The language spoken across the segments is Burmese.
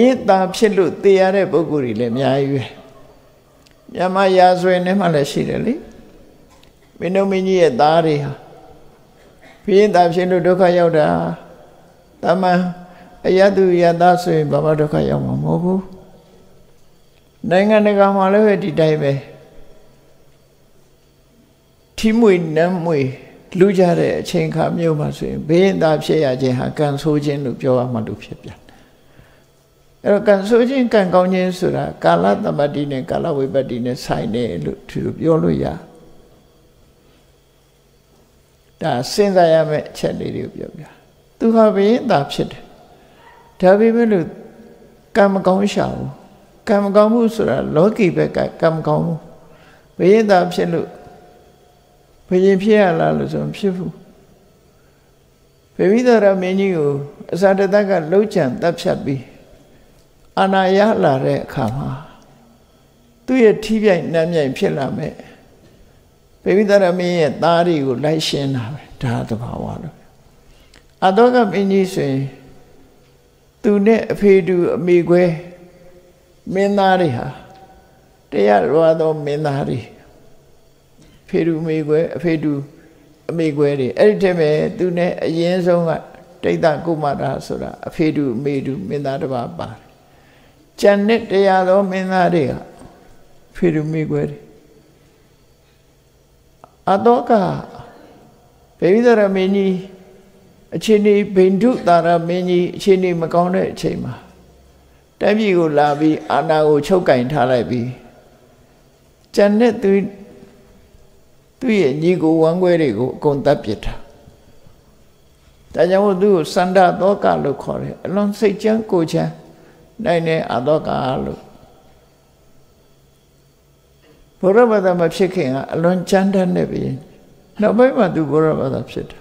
ရင်သားဖြစ်လို့တည်ရတဲ့ပုဂ္ဂိုလ်တွေလည်းအများကြီးပဲမြန်မာရာဇဝင်ထဲမှာလည်းရှိတယ်လေမင်းတို့မင်းကြီးရဲ့သားတွေဟာဘုရင်သားဖြစ်လို့ဒုက္ခရောက်တာတမန်အယတုယသားဆိုရင်ဘာမှဒုက္ခရောက်မှာမဟုတ်ဘူးနိုင်ငံတကာမှာလည်းပဲဒီတိုင်းပဲထီးမွေနမ်းမွေလူကြတဲ့အချိန်ခါမျိုးမှာဆိုရင်ဘေးသားဖြစ်ရခြင်းဟာကံဆိုးခြင်းလို့ပြောရမှလို့ဖြစ်ပြန် အဲ့တော့ကံဆိုးခြင်းကံကောင်းခြင်းဆိုတာကာလသမတ္တိနဲ့ကာလဝိပတ္တိနဲ့ဆိုင်တယ်လို့သူပြောလို့ရဒါစဉ်းစားရမယ့်အချက်လေးတွေကိုပြောပြသူဟာဘေးသားဖြစ်တယ်ဒါပေမဲ့လို့ကံမကောင်းရှာဘူးကံမကောင်းမှုဆိုတာလောကီဘက်ကကံမကောင်းဘူးဘေးသားဖြစ်လို့ဘယင်ဖြစ်ရလားလို့ဆိုဖြစ်ဘူးဗေဝိဒရမင်းကြီးကိုအစာတတကလှုပ်ကြံတပ်ဖြတ်ပြီး အာနာရလာတဲ့အခါမှာသူ့ရဲ့ထိပြိုင်နှမ်းမြိုင်ဖြစ်လာမဲ့ဗေဝိဒရမင်းရဲ့သားတွေကိုလိုက်ရှင်းတာပဲဒါသဘာဝလို့အတောကမင်းကြီးဆိုရင်သူနဲ့အဖေတူအမိခွဲမင်းသားတွေဟာတရားတော်သောမင်းသားတွေဖေတူမေခွဲအဖေတူအမေခွဲတွေအဲ့ဒီတည်းမဲ့သူနဲ့အရင်ဆုံးကတိတ်တကုမတာဆိုတာအဖေတူအမေတူမင်းသားတစ်ပါးပါတယ် ကျန်တဲ့တရားသောမင်းသားတွေကဖေတူမေခွဲတွေအတော့ကဘေဝိဒရမင်းကြီးအချိန်ဒီဘိန္ဒုတာရမင်းကြီးအချိန်ဒီမကောင်းတဲ့အချိန်မှာတိုင်းပြည်ကိုလာပြီးအာဏာကိုချုပ်ကင်ထားလိုက်ပြီးကျန်တဲ့သူသူ့ရဲ့ညီကိုဝမ်းခွဲတွေကိုအကုန်တပ်ပစ်တာဒါကြောင့်သူ့ကိုစန္ဒသောကလို့ခေါ်တယ်အလွန်စိတ်ချမ်းကိုချမ်း နိုင်တဲ့အသောကလို့ဘုရားဘာသာမဖြစ်ခင်ကအလွန်ချမ်းတတ်နေပြီနောက်ပိုင်းမှာသူဘုရားဘာသာဖြစ်တာ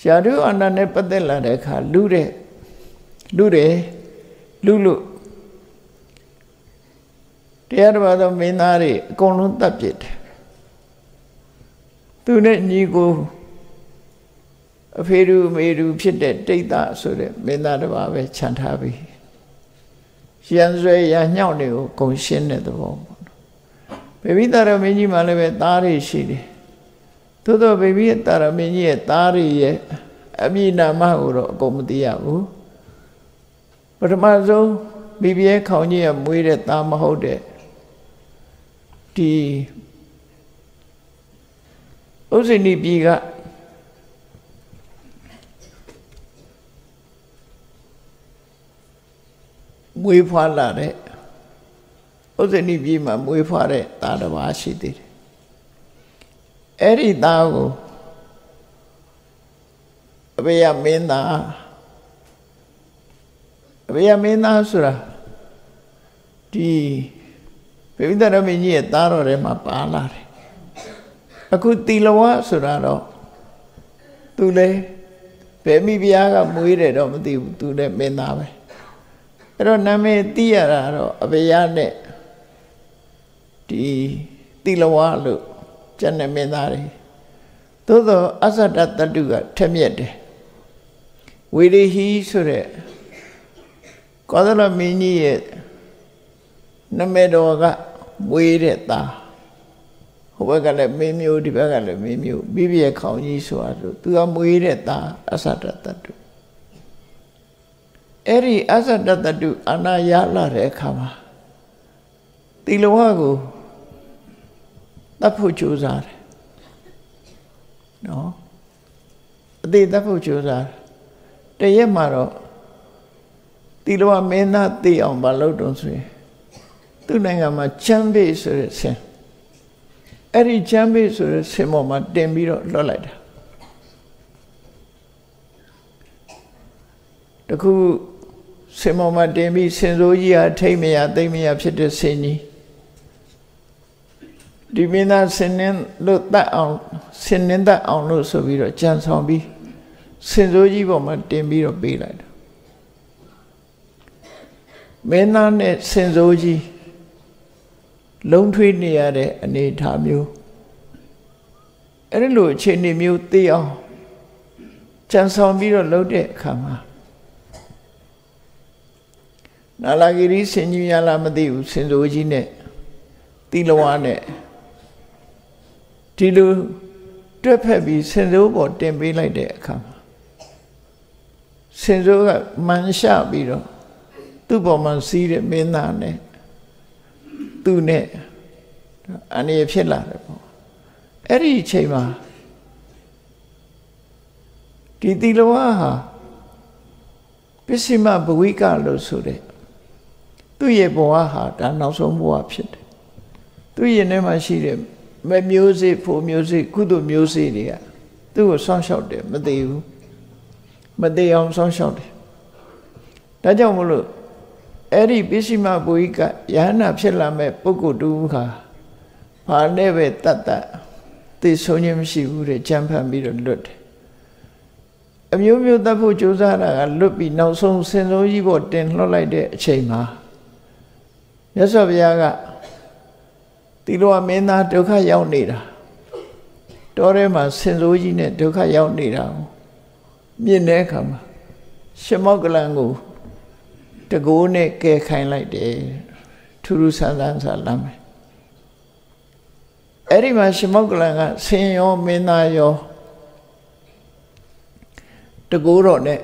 ရှာဓုအနန္တနဲ့ပတ်သက်လာတဲ့အခါလူတဲ့လူတယ်လူလို့တရားတော်ဘာသောမင်းသားတွေအကုန်လုံးတတ်ပြစ်တယ်သူနဲ့ညီကို အဖေရူအမေရူဖြစ်တဲ့တိတ်တာဆိုတဲ့မင်းသားတစ်ပါးပဲခြံထားပြီးရန်ဆွဲရညှောက်နေကိုဂုံရှင်းတဲ့သဘောပေါ့ဘေဘိတာရမင်းကြီးမှလည်းပဲသားတွေရှိတယ်သို့တော့ဘေဘိတာရမင်းကြီးရဲ့သားတွေရဲ့အမည်နာမကိုတော့အကုန်မသိရဘူးပထမဆုံးမိဘရဲ့ခေါင်းကြီးကမွေးတဲ့သားမဟုတ်တဲ့ဒီဥဇိနိပြည်က မွေးဖွားလာတဲ့ဥဇိနိပြည်မှာမွေးဖွားတဲ့သားတစ်ပါးရှိသေးတယ်အဲ့ဒီသားကိုအဘေယမင်းသားအဘေယမင်းသားဆိုတာဒီဗေဝိဒရမင်းကြီးရဲ့သားတော်ထဲမှာပါလာတယ်အခုတီလဝဆိုတာတော့သူလဲဘယ်မိဖုရားကမွေးတယ်တော့မသိဘူးသူလည်းမင်းသားပဲ အဲ့တော့နာမည်သိရတာတော့အဘေယနဲ့ဒီတီလဝလို့ကျန်တဲ့မင်းသားတွေသို့သောအသတ္တတတုကထက်မြက်တယ်ဝေရိဟိဆိုတဲ့ကောသလမင်းကြီးရဲ့နမေတော်ကမွေးတဲ့သားဟိုဘက်ကလည်းမင်းမျိုးဒီဘက်ကလည်းမင်းမျိုးမိဘရဲ့ခေါင်းကြီးဆိုတာဆိုသူကမွေးတဲ့သားအသတ္တတတု အဲ့ဒီအသတ္တတတုအနာရလာတဲ့အခါမှာတီလဝကိုတတ်ဖို့ကြိုးစားတယ်နော်အသေးတတ်ဖို့ကြိုးစားတရက်မှာတော့တီလဝမင်းသားသိအောင်မလုပ်တော့ဆိုရင်သူ့နိုင်ငံမှာချမ်းဘေးဆိုတဲ့ဆင်အဲ့ဒီချမ်းဘေးဆိုတဲ့ဆင်ပေါ်မှာတင်ပြီးတော့လွှတ်လိုက်တာတခု ဆင်ပေါ်မှာတင်ပြီးဆင်စိုးကြီးဟာထိတ်မရသိမ့်မရဖြစ်တဲ့ဆင်ကြီးဒီမင်းသားဆင်နှင်းလို့တတ်အောင်ဆင်နှင်းတတ်အောင်လို့ဆိုပြီးတော့ကြံဆောင်ပြီးဆင်စိုးကြီးပေါ်မှာတင်ပြီးတော့ပေးလိုက်တာမင်းသားနဲ့ဆင်စိုးကြီးလုံးထွေးနေရတဲ့အနေအထားမျိုးအဲ့ဒီလိုအခြေအနေမျိုးသိအောင်ကြံဆောင်ပြီးတော့လုပ်တဲ့အခါမှာ နာလာဂီရီဆင်ကြီးရလားမသိဘူးစင်စိုးကြီးနဲ့တိလဝါနဲ့ဒီလိုတွက်ဖက်ပြီးစင်စိုးပေါ်တင်ပေးလိုက်တဲ့အခါမှာစင်စိုးကမန်ရှပြီးတော့သူ့ပေါ်မှာစီးတဲ့မင်းသားနဲ့သူ့နဲ့အနေဖြစ်လာတယ်ပေါ့အဲ့ဒီအချိန်မှာဒီတိလဝါဟာပစ္စည်းမဘဝိကလို့ဆိုတဲ့ သူ့ရဲ့ဘဝဟာဒါနောက်ဆုံးဘဝဖြစ်တယ်သူ့ရဲ့ထဲမှာရှိတဲ့မမျိုးစေ့ဖို့မျိုးစေ့ကုသိုလ်မျိုးစေ့တွေကသူ့ကိုဆောင်းလျှောက်တယ်မသေးဘူးမသေးအောင်ဆောင်းလျှောက်တယ်ဒါကြောင့်မလို့အဲ့ဒီပစ္စည်းမဘဝိကယဟနာဖြစ်လာမဲ့ပုဂ္ဂိုလ်တူခါဘာနဲ့ပဲတတ်တတ်သိဆုံးခြင်းမရှိဘူးတဲ့ကြံဖန်ပြီးတော့လွတ်တယ်အမျိုးမျိုးတတ်ဖို့ကြိုးစားတာကလွတ်ပြီးနောက်ဆုံးစင်စိုးကြီးပေါ်တင်လှော့လိုက်တဲ့အချိန်မှာ မြတ်စွာဘုရားကဒီလိုအမင်းသားဒုက္ခရောက်နေတာတောထဲမှာစင်စိုးကြီးနဲ့ဒုက္ခရောက်နေတာကိုမြင်တဲ့အခါမှာရှမောကလန်ကိုတကိုးနဲ့ကဲခိုင်းလိုက်တယ်ထူးထူးဆန်းဆန်းဆာလမ်းမယ်အဲ့ဒီမှာရှမောကလန်ကဆင်ရောမင်းသားရောတကိုးတော်နဲ့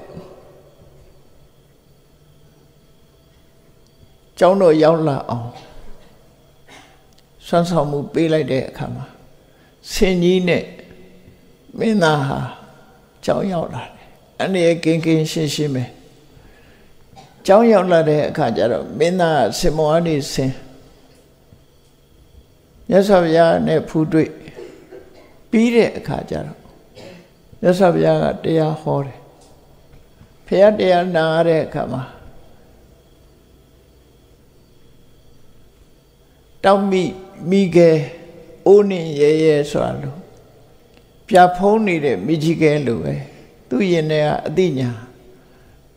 ကျောင်းတော်ရောက်လာအောင်ဆွမ်းဆောင်မှုပေးလိုက်တဲ့အခါမှာဆင်ကြီးနဲ့မင်းသားဟာကျောင်းရောက်လာတယ်အနေကင်းကင်းရှင်းရှင်းပဲကျောင်းရောက်လာတဲ့အခါကျတော့မင်းသားဆင်မောအနေဆင်မြတ်စွာဘုရားနဲ့ဖူးတွေ့ပြီးတဲ့အခါကျတော့မြတ်စွာဘုရားကတရားဟောတယ်ဖះတရားနာရတဲ့အခါမှာ တောက်မိမိခဲအိုးနေရဲရဲဆိုတာလို့ပြဖုံးနေတဲ့မိကြီးခဲလို့ပဲသူ့ရင်ထဲကအတိညာ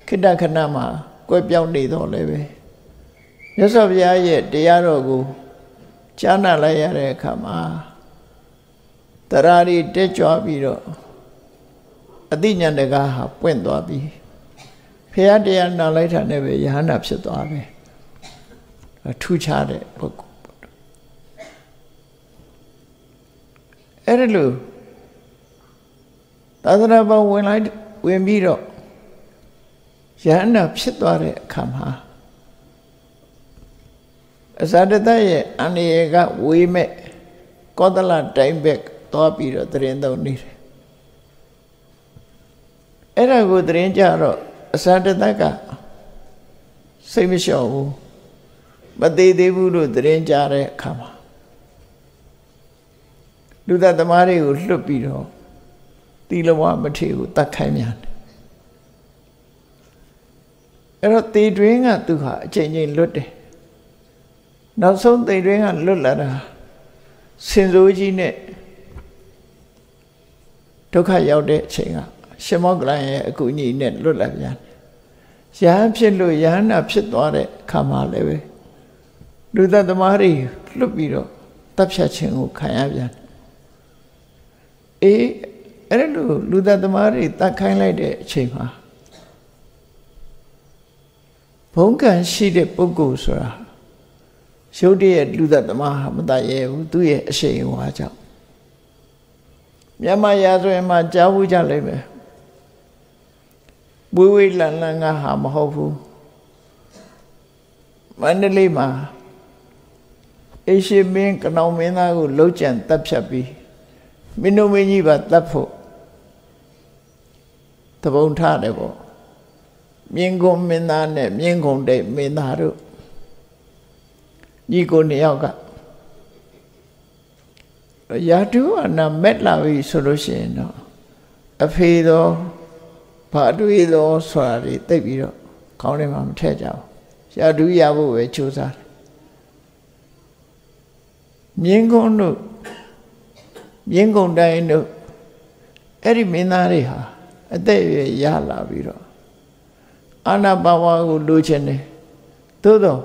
ခိတ္တခဏမှာကွဲပြောင်းနေတော့လည်းပဲမြတ်စွာဘုရားရဲ့တရားတော်ကိုကြားနာလိုက်ရတဲ့အခါမှာတရာရီတက်ကြွပြီးတော့အတိညာတကားဟာပွင့်သွားပြီဖះတရားနာလိုက်တာနဲ့ပဲယဟန္တာဖြစ်သွားပဲထူးခြားတဲ့ပုဂ္ဂိုလ် အဲ့ဒါလို့သာသနာ့ဘောင်ဝင်လိုက်ဝင်ပြီးတော့ယဟန္တာဖြစ်သွားတဲ့အခါမှာအဇာတတရဲ့အန္တရာယ်ကဝေးမဲ့ကောသလတိုင်းဘက်သွားပြီးတော့တရင်သုံးနေတယ်အဲ့ဒါကိုတရင်ကြတော့အဇာတတကစိတ်မလျှော့ဘူးမသေးသေးဘူးလို့တရင်ကြတဲ့အခါမှာ လူသက်သမားတွေကိုလွတ်ပြီးတော့တီလဝမထေကိုတတ်ခိုင်းမြန်တယ်အဲ့တော့တေတွင်းကသူဟာအချိန်ချင်းလွတ်တယ်နောက်ဆုံးတေတွင်းကလွတ်လာတာစင်စိုးကြီးနဲ့ဒုက္ခရောက်တဲ့အချိန်ကရှင်မောကလန်ရဲ့အကူအညီနဲ့လွတ်လာပြန်ရဟန်းဖြစ်လို့ရဟန္တာဖြစ်သွားတဲ့ခါမှလည်းပဲလူသက်သမားတွေလွတ်ပြီးတော့တပ်ဖြတ်ခြင်းကိုခံရပြန် အေးအဲ့လိုလူသက်သမားတွေတတ်ခိုင်းလိုက်တဲ့အချိန်မှာဘုံကံရှိတဲ့ပုဂ္ဂိုလ်ဆိုတာရုပ်တရက်လူသက်သမားဟာမတတ်ရဲဘူးသူ့ရဲ့အရှိန်ဝါကြောင့်မြန်မာရာဇဝင်မှာကြားဘူးကြလိမ့်မယ်ဝေးဝေးလန်လန်ကဟာမဟုတ်ဘူးမန္တလေးမှာအေရှိမင်းကနောင်မင်းသားကိုလှုပ်ကြံတပ်ဖြတ်ပြီး မင်းတို့မင်းကြီးပါတတ်ဖို့တပုံထားတယ်ပေါ့မြင်းကုန်းမင်းသားနဲ့မြင်းကုန်းတဲ့မင်းသားတို့ညီကိုနှစ်ယောက်ကရာတူအနာမက်လာပြီဆိုလို့ရှိရင်တော့အဖေတော်ဘာတွေးတော်ဆိုတာတွေသိပြီးတော့ခေါင်းထဲမှာမထည့်ကြဘူးရာတူရဖို့ပဲကြိုးစားတယ်မြင်းကုန်းတို့ မြင်းကုန်တိုင်းတို့အဲ့ဒီမင်းသားတွေဟာအသက်အရွယ်ရလာပြီးတော့အာနာပါဝါကိုလိုချင်တယ်သို့တော့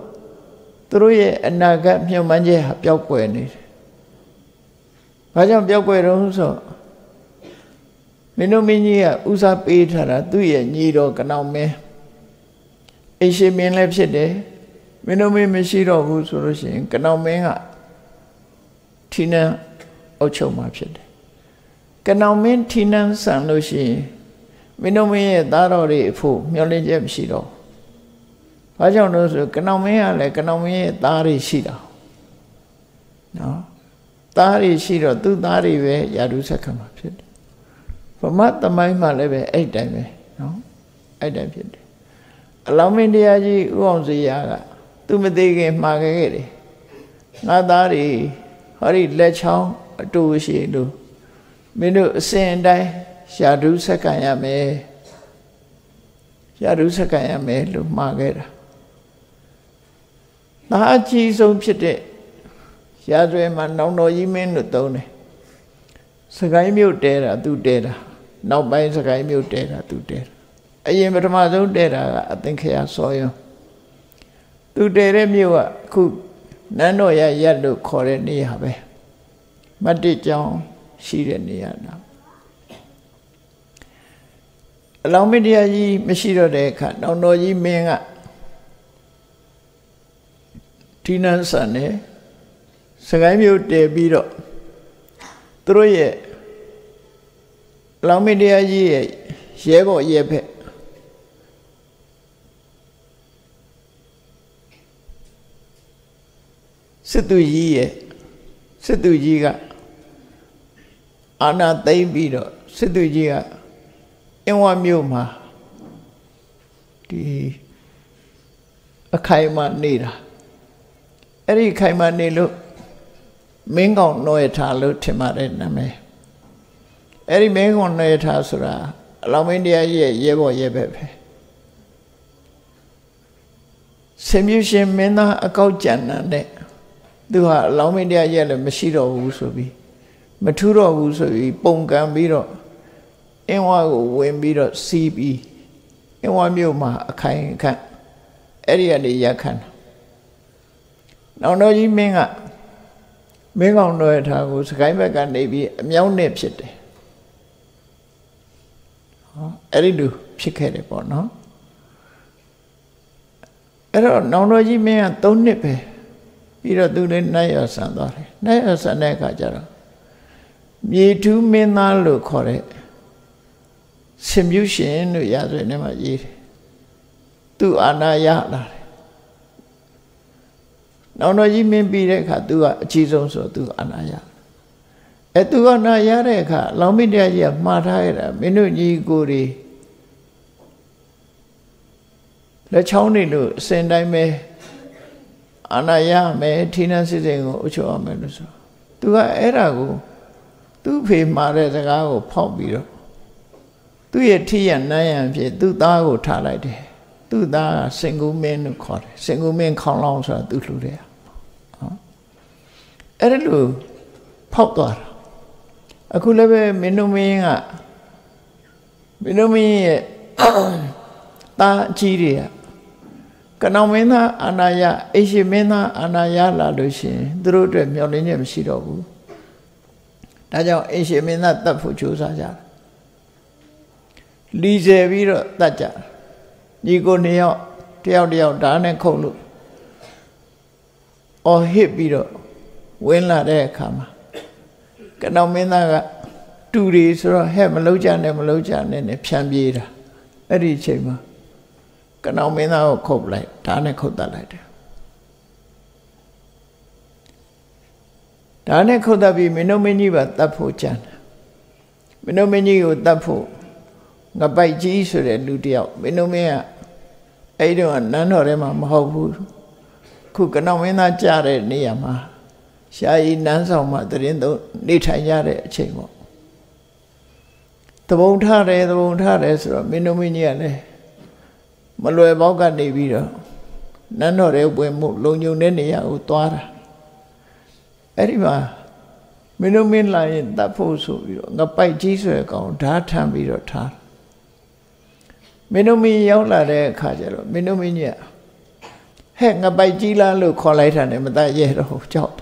သူတို့ရဲ့အနာဂတ်မျှော်မှန်းချက်ဟာပျောက်ကွယ်နေတယ်။ဘာကြောင့်ပျောက်ကွယ်တော့ဆိုမင်းတို့မင်းကြီးကဥစားပေးထားတာသူ့ရဲ့ညီတော်ကနောင်မင်းအိရှင်မင်းလည်းဖြစ်တယ်မင်းတို့မင်းမရှိတော့ဘူးဆိုလို့ရှိရင်ကနောင်မင်းကထီနန်း အုပ်ချုပ်မှာဖြစ်တယ်ကနောင်မင်းထီနန်းဆန်လို့ရှိရင်မင်းတို့မင်းရဲ့သားတော်တွေအဖို့မျှော်လင့်ချက်မရှိတော့ဘာကြောင့်လို့ဆိုကနောင်မင်းကလည်းကနောင်မင်းရဲ့သားတွေရှိတာနော်သားတွေရှိတော့သူ့သားတွေပဲယာတုဆက်ခံမှာဖြစ်တယ်ဗမာသမိုင်းမှာလည်းပဲအဲ့တိုင်းပဲနော်အဲ့တိုင်းဖြစ်တယ်အလောင်းမင်းတရားကြီးဥအောင်စရာကသူမသေးခင်မှာခဲ့ခဲ့တယ်ငါသားတွေဟောဒီလက်ချောင်း အတူရှိလို့မင်းတို့အစဉ်တိုင်းရှာဒုစက္ကံရမယ်ရှာဒုစက္ကံရမယ်လို့မှာခဲ့တာဒါအကြီးဆုံးဖြစ်တဲ့ရာဇွဲမှာနောင်တော်ကြီးမင်းလို့သုံးတယ်စကိုင်းမြို့တဲတာသူတဲတာနောက်ပိုင်းစကိုင်းမြို့တဲတာသူတဲတာအရင်ပထမဆုံးတဲတာကအသင်္ခရစောယွန်းသူတဲတဲ့မြို့ကအခုနန်းတော်ရရက်လို့ခေါ်တဲ့နေရာပဲ မတ္တိကျောင်းရှိတဲ့နေရာနာအလောင်းမတရားကြီးမရှိတော့တဲ့အခါနောင်တော်ကြီးမင်းကဒီနန်းဆန်နဲ့စကိုင်းမြို့တည်ပြီးတော့သူတို့ရဲ့အလောင်းမတရားကြီးရဲ့ရဲဘော်ရဲဖက်စစ်သူကြီးရဲ့စစ်သူကြီးက အာနာသိမ့်ပြီးတော့စစ်သူကြီးကအင်းဝမြို့မှာဒီအခိုင်အမာနေတာအဲ့ဒီခိုင်မာနေလို့မင်းကောင်နှွယ်ထားလို့ထင်ပါတယ်နာမည်အဲ့ဒီမင်းကောင်နှွယ်ထားဆိုတာအလောင်းမင်းတရားရဲ့ရဲဘော်ရဲဘက်ပဲဆင်မြရှင်မင်းသားအကောက်ကြံတဲ့သူဟာအလောင်းမင်းတရားရဲ့လည်းမရှိတော့ဘူးဆိုပြီး မထူးတော့ဘူးဆိုပြီးပုံကံပြီးတော့အင်းဝါကိုဝင်ပြီးတော့စီးပြီးအင်းဝါမြို့မှာအခိုင်အခန့်အဲ့ဒီကနေရက်ခံတာနောင်တော်ကြီးမင်းကမင်းကောင်တော်ထားကိုစကိုင်းဘက်ကနေပြီးအမြောင်းနဲ့ဖြစ်တယ်ဟောအဲ့ဒီလိုဖြစ်ခဲ့တယ်ပေါ့နော်အဲ့တော့နောင်တော်ကြီးမင်းက၃နှစ်ပဲပြီးတော့သူလည်းနိုင်ရဆန်သွားတယ်နိုင်ရဆန်တဲ့အခါကျတော့ မြေထူးမင်းသားလို့ခေါ်တဲ့စင်မြူရှင်လို့ရဆိုနေမှာရေးတယ်သူအာနာရလာတယ်နောင်တော်ကြီးမင်းပြီးတဲ့အခါသူကအကြီးဆုံးဆိုသူအာနာရအဲသူကနာရတဲ့အခါလောင်မိတရားကြီးကမှားထားရတာမင်းတို့ညီကိုတွေလက်ချောင်းနေလို့အစဉ်တိုင်းပဲအာနာရမယ်ထိနှံစစ်စိန်ကိုအချုပ်ရမယ်လို့ဆိုသူကအဲ့ဒါကို သူ့ဖေမှာတဲ့စကားကိုဖောက်ပြီးတော့သူ့ရဲ့ထိရနန်းရံဖြစ်သူ့သားကိုထားလိုက်တယ်သူ့သားကစင်ကူမင်းလို့ခေါ်တယ်စင်ကူမင်းခေါင်းလောင်းဆိုတာသူ့လူတယ်နော်အဲ့ဒါလို့ဖောက်သွားတာအခုလည်းပဲမင်းတို့မင်းကမင်းတို့မင်းရဲ့တာအကြီးတွေကကနောင်မင်းသားအာနာယအိရှိမင်းသားအာနာယလာလို့ရှိရင်သူတို့အတွက်မျောလင်းချက်မရှိတော့ဘူး ဒါကြောင့်အိရှိမင်းသားတတ်ဖို့ကြိုးစားကြတယ်လီဆယ်ပြီးတော့တတ်ကြညီကိုနှစ်ယောက်တယောက်တယောက်ဓာတ်နဲ့ခုံလို့အော်ဟစ်ပြီးတော့ဝင်းလာတဲ့အခါမှာကနောင်မင်းသားကတူရီဆိုတော့ဟဲ့မလုံးကြနဲ့မလုံးကြနဲ့နဲ့ဖြန်ပြေးတာအဲ့ဒီအချိန်မှာကနောင်မင်းသားကိုခုတ်လိုက်ဓာတ်နဲ့ခုတ်တတ်လိုက်တယ် ဒါနဲ့ခုတ်တတ်ပြီးမင်းတို့မင်းကြီးပါတတ်ဖို့ကြံတယ်မင်းတို့မင်းကြီးကိုတတ်ဖို့ငပိုက်ကြီးဆိုတဲ့လူတယောက်မင်းတို့မင်းကအဲ့ဒီတော့နန်းတော်ထဲမှာမဟုတ်ဘူးခုကနောင်မင်းသားကြားတဲ့နေရာမှာရှားရီနန်းဆောင်မှာတရင်သုံးနေထိုင်ကြတဲ့အချိန်ပေါ့တဘုံထားတယ်တဘုံထားတယ်ဆိုတော့မင်းတို့မင်းကြီးကလည်းမလွယ်ပေါက်ကနေပြီးတော့နန်းတော်ထဲဝင်မှုလုံုံတဲ့နေရာကိုသွားတာ အဲ့ဒီမှာမင်းတို့မင်းလာရင်တတ်ဖို့ဆိုပြီးတော့ငပိုက်ကြီးဆိုတဲ့ကောင်ဓာတ်ထမ်းပြီးတော့ထားမင်းတို့မင်းရောက်လာတဲ့အခါကျတော့မင်းတို့မင်းကြီးဟဲ့ငပိုက်ကြီးလားလို့ခေါ်လိုက်တာနဲ့မတတ်ရဲတော့ကြောက်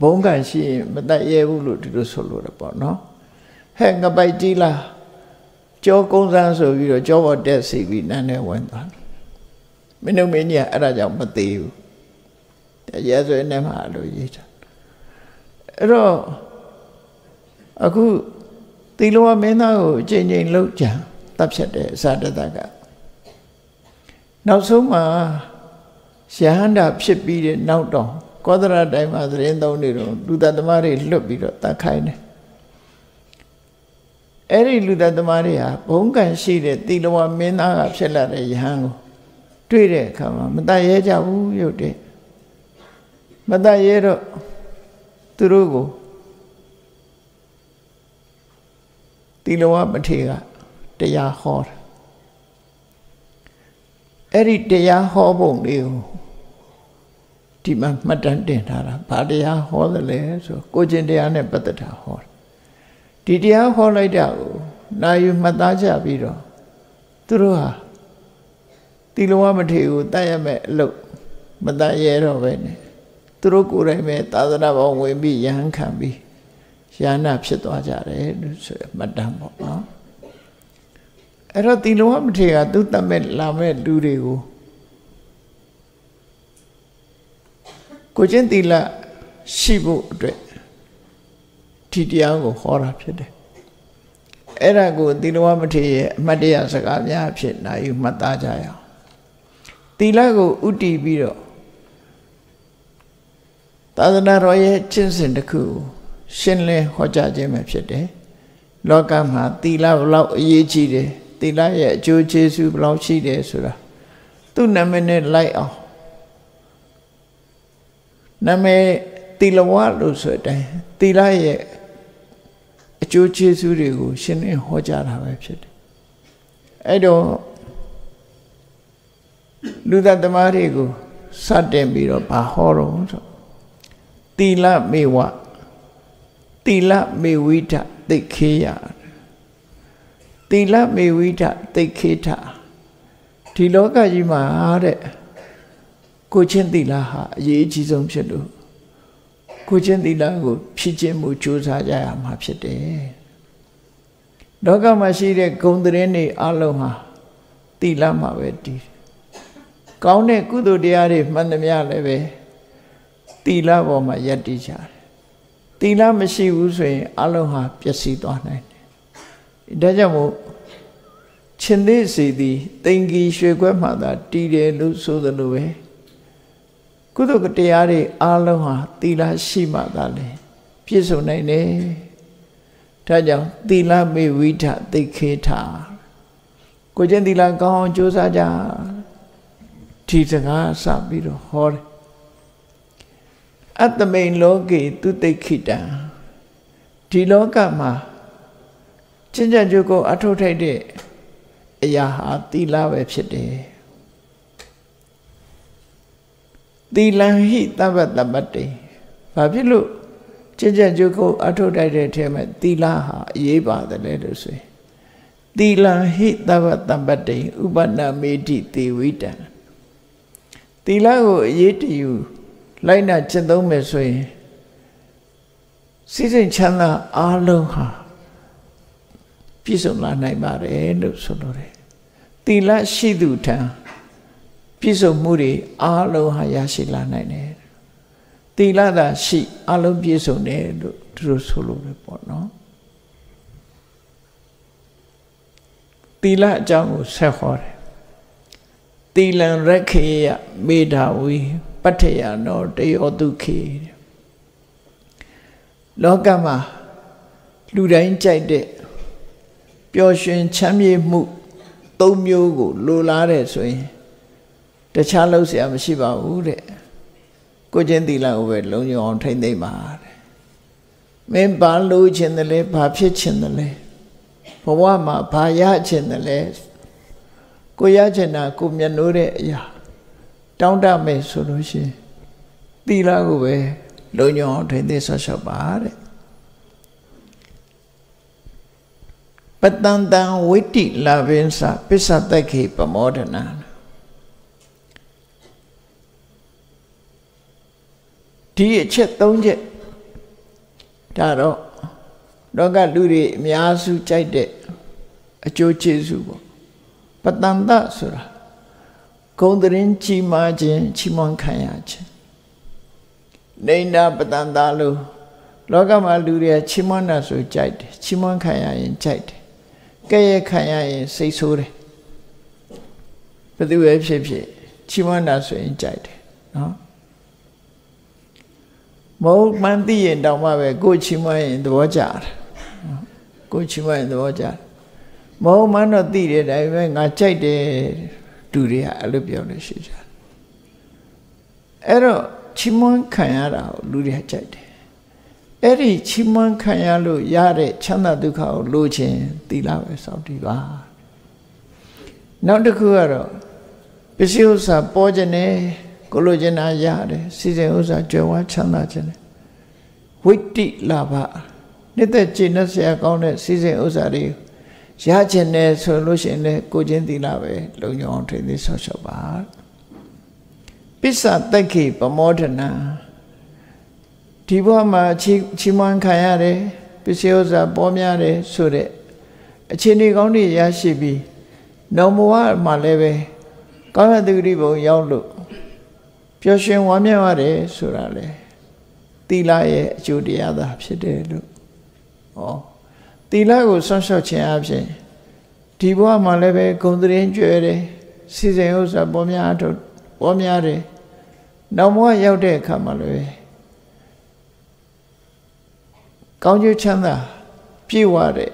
ဘုံကန်ရှိရင်မတတ်ရဲဘူးလို့ဒီလိုဆိုလို့ရပေါ့နော်ဟဲ့ငပိုက်ကြီးလားကြောကုန်းစမ်းဆိုပြီးတော့ကြောပေါ်တက်စီပြီးနန်းနဲ့ဝင်သွားမင်းတို့မင်းကြီးကအဲ့ဒါကြောင့်မသေးဘူးရဲဆွဲနဲ့မှလို့ရေးတာ အဲ့တော့အခုသီလဝမင်းသားကိုအချိန်ချင်းလှုပ်ကြတပ်ဖြတ်တဲ့အစာတတကနောက်ဆုံးမှာရဟန္တာဖြစ်ပြီးတဲ့နောက်တော့ကောသရတိုင်းမှာသတင်းသုံးနေတော့လူသက်သမားတွေလွတ်ပြီးတော့တတ်ခိုင်းတယ်အဲ့ဒီလူသက်သမားတွေဟာဘုံကံရှိတဲ့သီလဝမင်းသားကဖြစ်လာတဲ့ယဟန်ကိုတွေ့တဲ့အခါမှာမတတ်ရဲကြဘူးရုပ်တဲ့မတတ်ရဲတော့ သူတို့ကိုသီလဝမထေကတရားဟောတယ်အဲ့ဒီတရားဟောပုံလေးကိုဒီမှာမှတ်တမ်းတင်ထားတာဘာတရားဟောသလဲဆိုကိုကျင်တရားနဲ့ပတ်သက်တာဟောတယ်ဒီတရားဟောလိုက်တာကိုနာယူမှတ်သားကြပြီးတော့သူတို့ဟာတိလဝမထေကိုတတ်ရမဲ့အလုပ်မတတ်ရဲတော့ပဲနဲ့ သူတို့ကိုယ်တိုင်ပဲသာသနာပေါင်းဝင်ပြီးယဟန်ခံပြီးယန္နာဖြစ်သွားကြတယ်လို့ဆိုမှတ်တမ်းပေါ့နော်အဲ့တော့တိလဝမထေကသူတတ်မဲ့လာမဲ့လူတွေကိုကိုချင်းတိလရှိဖို့အတွက်ဒီတရားကိုဟောတာဖြစ်တယ်အဲ့ဒါကိုသီလဝမထေရဲ့အမတ်တရားစကားများဖြစ်နိုင်ယူမှတ်သားကြရအောင်သီလကိုဥတည်ပြီးတော့ သာသနာတော်ရဲ့ကျင့်စဉ်တစ်ခုရှင်းလင်းဟောကြားခြင်းပဲဖြစ်တယ်လောကမှာသီလဘလောက်အရေးကြီးတယ်သီလရဲ့အကျိုးကျေးဇူးဘလောက်ရှိတယ်ဆိုတာသူ့နာမည်နဲ့လိုက်အောင်နာမည်သီလဝလို့ဆိုတဲ့အတိုင်းသီလရဲ့အကျိုးကျေးဇူးတွေကို ရှင်းလင်းဟောကြားတာပဲဖြစ်တယ်အဲ့တော့လူသားသမားတွေကိုစတင်ပြီးတော့ဘာဟောတော့ဆို သီလမေဝသီလမေဝိဒသိခေယသီလမေဝိဒသိခေထဒီလောကကြီးမှာတဲ့ကိုချင်းသီလဟာအရေးအကြီးဆုံးဖြစ်လို့ကိုချင်းသီလကိုဖြစ်ခြင်းမှုကြိုးစားကြရမှာဖြစ်တယ်လောကမှာရှိတဲ့ဂုံသတင်းတွေအလုံးဟာသီလမှာပဲတည်ကောင်းတဲ့ကုသိုလ်တရားတွေမှန်သမျှလည်းပဲ သီလပေါ်မှာယက်တည်ကြတယ်သီလမရှိဘူးဆိုရင်အလုံးဟာပျက်စီးသွားနိုင်တယ်ဒါကြောင့်မို့ရှင်သေးစီသည်တင်ကြီးရွှေခွဲမှသာတည်တယ်လို့ဆိုသလိုပဲကုသိုလ်တရားတွေအားလုံးဟာသီလရှိမှသာလေပြည့်စုံနိုင်တယ်ဒါကြောင့်သီလမေဝိထသိခေထကိုကျင့်သီလကောင်းအောင်ကြိုးစားကြဒီစကားစပြီးတော့ဟောတယ် အတ္တမိန်လောကေသူတိခိတံဒီလောကမှာကျင့်ကြံကြိုးကိုအထုတ်ထိုက်တဲ့အရာဟာသီလပဲဖြစ်တယ်သီလံဟိတပ္ပတပ္ပတိဘာဖြစ်လို့ကျင့်ကြံကြိုးကိုအထုတ်ထိုက်တဲ့အထက်မှာသီလဟာအရေးပါတယ်လေလို့ဆိုရင်သီလံဟိတပ္ပတပ္ပတိဥပနာမေတိတေဝိတံသီလကိုအရေးတယူ လိုက်နာကျင့်သုံးမယ်ဆိုရင်စိစိတ်ချမ်းသာအားလုံးဟာပြည့်စုံလာနိုင်ပါတယ်လို့ဆိုလိုတယ်သီလရှိသူထံပြည့်စုံမှုတွေအားလုံးဟာရရှိလာနိုင်တယ်သီလသာရှိအားလုံးပြည့်စုံတယ်လို့သူတို့ဆိုလိုတယ်ပေါ့နော်သီလအကြောင်းကိုဆက်ဟောတယ်သီလံရခေယမေဓာဝီ ပဋ္ဌယနောတယောဒုခေလောကမှာလူတိုင်းကြိုက်တဲ့ပျော်ရွှင်ချမ်းမြေ့မှုသုံးမျိုးကိုလိုလားတဲ့ဆိုရင်တခြားလို့เสียမရှိပါဘူးတဲ့ကိုချင်းသီလကိုပဲလုံခြုံအောင်ထိမ့်သိမ့်ပါတဲ့မင်းဘာလို့ခြင်းတယ်လဲဘာဖြစ်ခြင်းတယ်လဲဘဝမှာဘာရခြင်းတယ်လဲကိုရခြင်းတာကိုမျက်နှိုးတဲ့အရာ တောင်းတမယ်ဆိုလို့ရှိရင်သီလကိုပဲလုံညောင်းထိမ့်သိဆော့ဆော့ပါတဲ့ပတန်တံဝိတိလဗင်းစပစ္စသက်ခေပမောဒနာဒီအချက်၃ချက်ဒါတော့လောကလူတွေအများစုကြိုက်တဲ့အကျိုးကျေးဇူးပေါ့ပတန်တဆိုတာ ဂုံတရင်ကြီးမားခြင်းချီးမွမ်းခံရခြင်းနေနာပတန်တာလို့လောကမှာလူတွေကချီးမွမ်းတာဆိုကြိုက်တယ်ချီးမွမ်းခံရရင်ကြိုက်တယ်ကဲ့ရဲ့ခံရရင်စိတ်ဆိုးတယ်ဘယ်သူပဲဖြစ်ဖြစ်ချီးမွမ်းတာဆိုရင်ကြိုက်တယ်နော်မဟုတ်မှန်သိရင်တောင်မှပဲကိုချီးမွမ်းရင်သဘောကျတယ်ကိုချီးမွမ်းရင်သဘောကျတယ်မဟုတ်မှန်တော့သိတယ်ဒါပေမဲ့ငါကြိုက်တယ် တူတွေကအဲ့လိုပြောလို့ရှိကြတယ်အဲ့တော့ချီးမွမ်းခံရတာကိုလူတွေကကြိုက်တယ်အဲ့ဒီချီးမွမ်းခံရလို့ရတဲ့ချမ်းသာဒုက္ခကိုလိုချင်သီလပဲစောင့်တည်ပါနောက်တစ်ခုကတော့ပစ္စည်းဥစ္စာပေါ်ခြင်းနဲ့ကိုလိုချင်တာရတယ်စီစဉ်ဥစ္စာကြွယ်ဝချမ်းသာခြင်းနဲ့ဝိတ္တိလာဘနှစ်သက်ကျင့်တဲ့ဆရာကောင်းတဲ့စီစဉ်ဥစ္စာတွေ ရခြင်းနဲ့ဆိုလို့ရှိရင်လည်းကိုချင်းသီလပဲလုံညောင်းထိသိဆော့ဆော့ပါပစ္စတက်ခိပမောဒနာဒီဘဝမှာချီချီးမွမ်းခံရတယ်ပစ္စည်းဥစ္စာပေါ်များတယ်ဆိုတဲ့အခြေအနေကောင်းတွေရရှိပြီးနောင်ဘဝမှာလည်းပဲကောင်းတဲ့သူတိဘုံရောက်လို့ပျော်ရွှင်ဝမ်းမြောက်ရတယ်ဆိုတာလေသီလရဲ့အကျိုးတရားသာဖြစ်တယ်လို့ဟော သီလကိုဆွန့်လျှောက်ခြင်းအပြင်ဒီဘဝမှာလည်းပဲဂုံတရင်ကျွဲတယ်စီစဉ်ဥစ္စာပေါ်များတော့ပေါ်များတယ်နောက်ဘဝရောက်တဲ့အခါမှာလည်းကောင်းကျိုးချမ်းသာပြည့်ဝတဲ့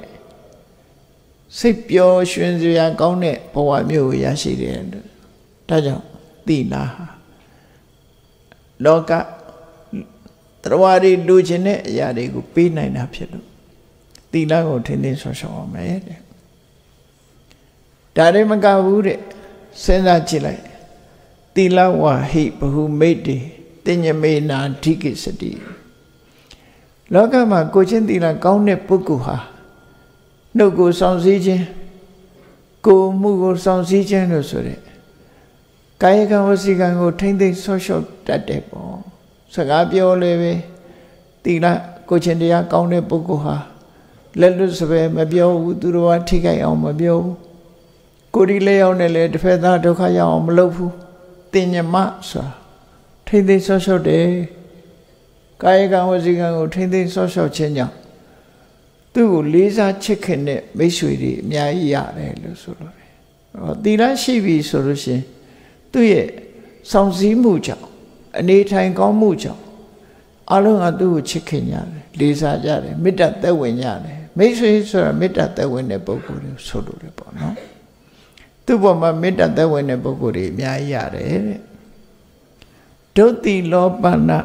စိတ်ပျော်ရွှင်စရာကောင်းတဲ့ဘဝမျိုးကိုရရှိတယ်ဒါကြောင့်သီလဟာလောကတရားတွေလူချင်းတဲ့အရာတွေကိုပေးနိုင်တာဖြစ်လို့ သီလကိုထင်းထင်းဆော့ဆော့အောင်မယ်တဲ့ဒါတွေမကဘူးတဲ့စဉ်းစားကြည့်လိုက်သီလဝါဟိဘဟုမိတ်တေတင်ညမေနာဓိကိစတိလောကမှာကိုချင်းသီလကောင်းတဲ့ပုဂ္ဂိုလ်ဟာနှုတ်ကိုဆောင်စည်းခြင်းကိုမှုကိုဆောင်စည်းခြင်းလို့ဆိုတဲ့ကာယကံဝစီကံကိုထိမ့်သိမ့်ဆော့ရှော့တတ်တယ်ပေါ့စကားပြောလေပဲသီလကိုချင်းတရားကောင်းတဲ့ပုဂ္ဂိုလ်ဟာ လက်လွတ်စပယ်မပြောဘူးသူတော်ကထိခိုက်အောင်မပြောဘူးကိုဒီလေးရောက်နေလေတစ်ဖက်သားဒုက္ခရောက်အောင်မလုပ်ဘူးတင်ညမဆိုတာထိမ့်သိမ့်ဆော့ရှော့တယ်ကာယကံဝစီကံကိုထိမ့်သိမ့်ဆော့ဆော့ခြင်းကြောင့်သူ့ကိုလေးစားချစ်ခင်တဲ့မိတ်ဆွေတွေအများကြီးရတယ်လို့ဆိုလို့တယ်။ဟောသီလရှိပြီဆိုလို့ရှင်သူ့ရဲ့ဆောင်စည်းမှုကြောင့်အနေထိုင်ကောင်းမှုကြောင့်အလုံးကသူ့ကိုချစ်ခင်ကြတယ်လေးစားကြတယ်မေတ္တာသက်ဝင်ကြတယ် မိတ်ဆွေဆိုတာမေတ္တာသက်ဝင်တဲ့ပုဂ္ဂိုလ်တွေဆိုလို့တယ်ပေါ့နော်။သူ့ဘောမှာမေတ္တာသက်ဝင်တဲ့ပုဂ္ဂိုလ်တွေအများကြီးရတယ်တဲ့။ဒုတိလောပနာ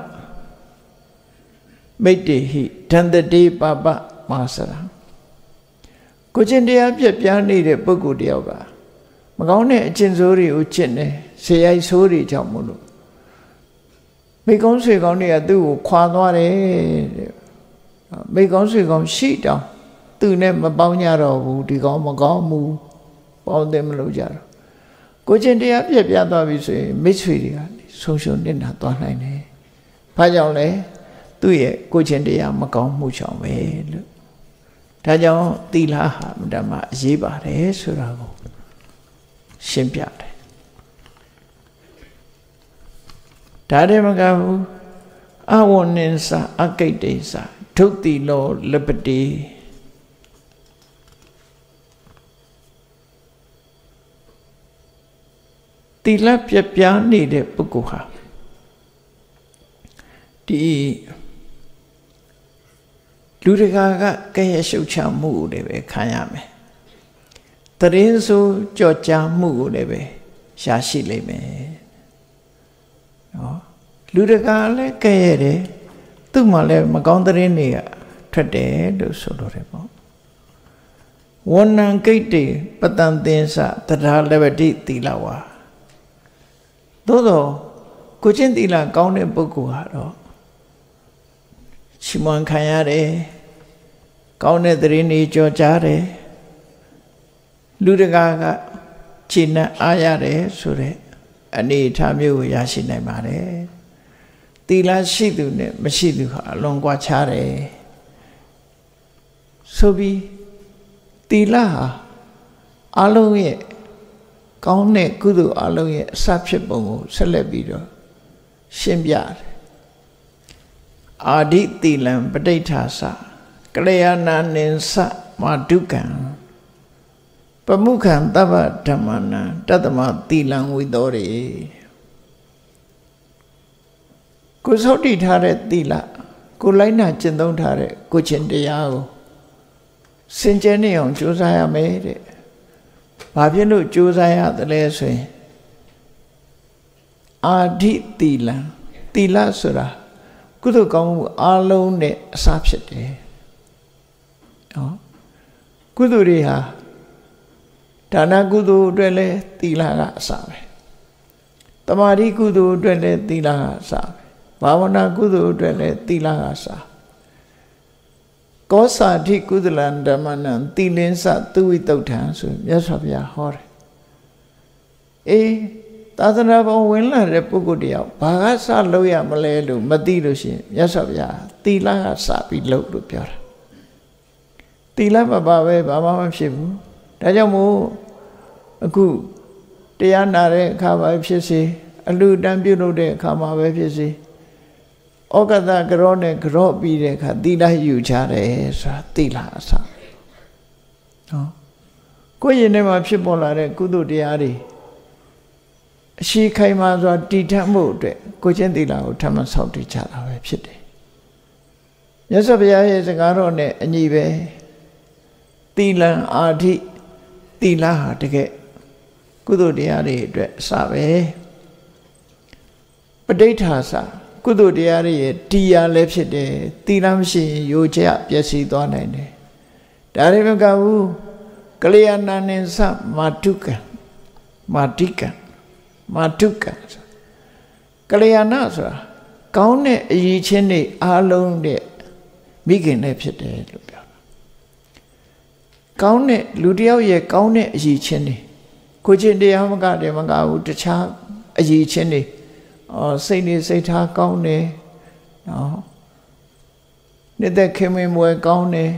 မိတ်တေဟိဒန္တတေပပမာစရာကိုချင်းတရားပြက်ပြားနေတဲ့ပုဂ္ဂိုလ်တယောက်ကမကောင်းတဲ့အကျင့်ဆိုးတွေကိုကျင့်တယ်ဆေရိုက်ဆိုးတွေကြောင့်မို့လို့မိကောင်းဆွေကောင်းတွေကသူ့ကိုခွာသွားတယ်တဲ့မိကောင်းဆွေကောင်းရှိတောင် သူနဲ့မပေါင်းကြတော့ဘူးဒီကောင်းမကောင်းဘူးပေါင်းတယ်မလို့ကြတော့ကိုချင်းတရားပြက်ပြားသွားပြီဆိုရင်မိတ်ဆွေတွေကဆုံးရှုံးနေတာသွားနိုင်တယ်ဘာကြောင့်လဲသူ့ရဲ့ကိုချင်းတရားမကောင်းမှုကြောင့်ပဲလို့ဒါကြောင့်သီလဟာဓမ္မအရေးပါတယ်ဆိုတာကိုရှင်းပြတယ်ဒါတည်းမကဘူးအဝဏ္ဏစအကိတ္တိစဒုတိလောလပတိ တိလပြပြနေတဲ့ပုဂ္ဂိုလ်ဟာဒီလူတကာကကဲ့ရဲ့ရှုပ်ချမှုကိုလည်းပဲခံရမယ်တရင်ဆိုကြော်ကြားမှုကိုလည်းပဲရှားရှိလိမ့်မယ်နော်လူတကာလည်းကဲ့ရဲ့တယ်သူ့မှာလည်းမကောင်းတရင်တွေကထွက်တယ်လို့ဆိုလိုတယ်ပေါ့ဝဏ္ဏကိတ်တေပတန်သင်္စတရားလဝတိသီလဝါ သို့တော့ကိုချင်းသီလကောင်းတဲ့ပုဂ္ဂိုလ်ဟာတော့ချီးမွမ်းခံရတယ်ကောင်းတဲ့သတင်းတွေကြော်ကြားတယ်လူတကာကခြေနဲ့အားရတယ်ဆိုတဲ့အနေအထားမျိုးကိုရရှိနိုင်ပါတယ်သီလရှိသူနဲ့မရှိသူဟာအလွန်ကွာခြားတယ်ဆိုပြီးသီလဟာအလုံးရဲ့ ကောင်းတဲ့ကုသိုလ်အလုံးရဲ့အစဖြစ်ပုံကိုဆက်လက်ပြီးတော့ရှင်းပြတယ်အာဒိတိလံပဋိဋ္ဌာသကလျာဏနိသမာဒုက္ခံပမုခံတဗ္ဗဓမ္မနံတတ္တမတိလံဝိသောရေကိုစောတိထားတဲ့တိလကိုလိုက်နာကျင့်သုံးထားတဲ့ကိုချင်းတရားကိုစင်ကြယ်နေအောင်ကြိုးစားရမယ်တဲ့။ ဘာဖြစ်လို့ကြိုးစားရသလဲဆိုရင်အာဓိတိလံတိလဆိုတာကုသိုလ်ကောင်းမှုအလုံးနဲ့အစဖြစ်တယ်။နော်ကုသိုလ်တွေဟာဒါနကုသိုလ်အတွက်လည်းသီလကအစပဲတမာတိကုသိုလ်အတွက်လည်းသီလကအစပဲဘာဝနာကုသိုလ်အတွက်လည်းသီလကအစ ကောစာတိကုသလံဓမ္မနံသီလင်းစသူဝိတုဋ္ဌံဆိုမြတ်စွာဘုရားဟောတယ်အေးသာသနာ့ဘုံဝင်လာတဲ့ပုဂ္ဂိုလ်တယောက်ဘာကစလုပ်ရမလဲလို့မသိလို့ရှိရင်မြတ်စွာဘုရားသီလကစပြီးလုပ်လို့ပြောတာသီလမပါပဲဘာမှမဖြစ်ဘူးဒါကြောင့်မို့အခုတရားနာတဲ့အခါပဲဖြစ်စေအလူတန်းပြုလုပ်တဲ့အခါမှာပဲဖြစ်စေ ဩကတကြောနဲ့ကြောပြီးတဲ့အခါသီလယူချတယ်ဆိုတာသီလအစနော်ကိုယ့်ရင်ထဲမှာဖြစ်ပေါ်လာတဲ့ကုသိုလ်တရားတွေအရှိခိုင်မာစွာတည်ထမှုအတွက်ကိုချင်းသီလကိုထမှဆောက်တည်ကြတာပဲဖြစ်တယ်မြတ်စွာဘုရားရဲ့စကားတော်နဲ့အညီပဲသီလံအာဓိသီလဟာတကယ်ကုသိုလ်တရားတွေအတွက်အစပဲပဋိဋ္ဌာစ ကုသိုလ်တရားတွေရဲ့တရားလည်းဖြစ်တယ်သီလမရှိရင်ယိုကျပျက်စီးသွားနိုင်တယ်ဒါတွေမကဘူးကလျာဏနိသမာတုကမာတိကမာတုကကလျာဏဆိုတာကောင်းတဲ့အရေးချင်းတွေအားလုံးတဲ့မိခင်နဲ့ဖြစ်တယ်လို့ပြောတာကောင်းတဲ့လူတယောက်ရဲ့ကောင်းတဲ့အရေးချင်းတွေကိုချင်းတရားမကတယ်မကဘူးတခြားအရေးချင်းတွေ အော်စိတ်နေစိတ်ထားကောင်းတယ်နော်နှစ်သက်ခင်မင်မွယ်ကောင်းတယ်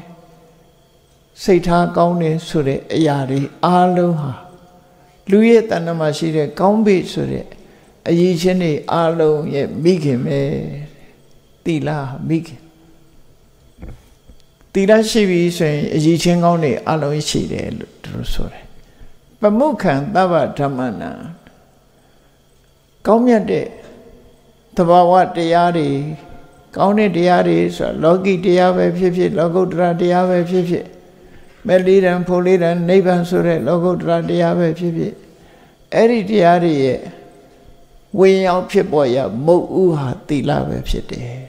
စိတ်ထားကောင်းတယ်ဆိုတဲ့အရာတွေအားလုံးဟာလူရဲ့တဏ္ဍမှာရှိတဲ့ကောင်းပြီဆိုတဲ့အရေးချင်းတွေအားလုံးရဲ့မိခင်ပဲတိလာမိခင်တိလာရှိပြီဆိုရင်အရေးချင်းကောင်းတွေအားလုံးရှိတယ်လို့သူတို့ဆိုတယ်ပမုခံတဗ္ဗဓမ္မနာကောင်းမြတ်တဲ့ သဘာဝတရားတွေကောင်းတဲ့တရားတွေဆိုလောကီတရားပဲဖြစ်ဖြစ်လောကုတ္တရာတရားပဲဖြစ်ဖြစ်မဲ့လေးတံဖို့လေးတံနိဗ္ဗာန်ဆိုတဲ့လောကုတ္တရာတရားပဲဖြစ်ဖြစ်အဲ့ဒီတရားတွေရဲ့ဝိညာဉ်ဖြစ်ပေါ်ရမုတ်ဥဟာတိလပဲဖြစ်တယ်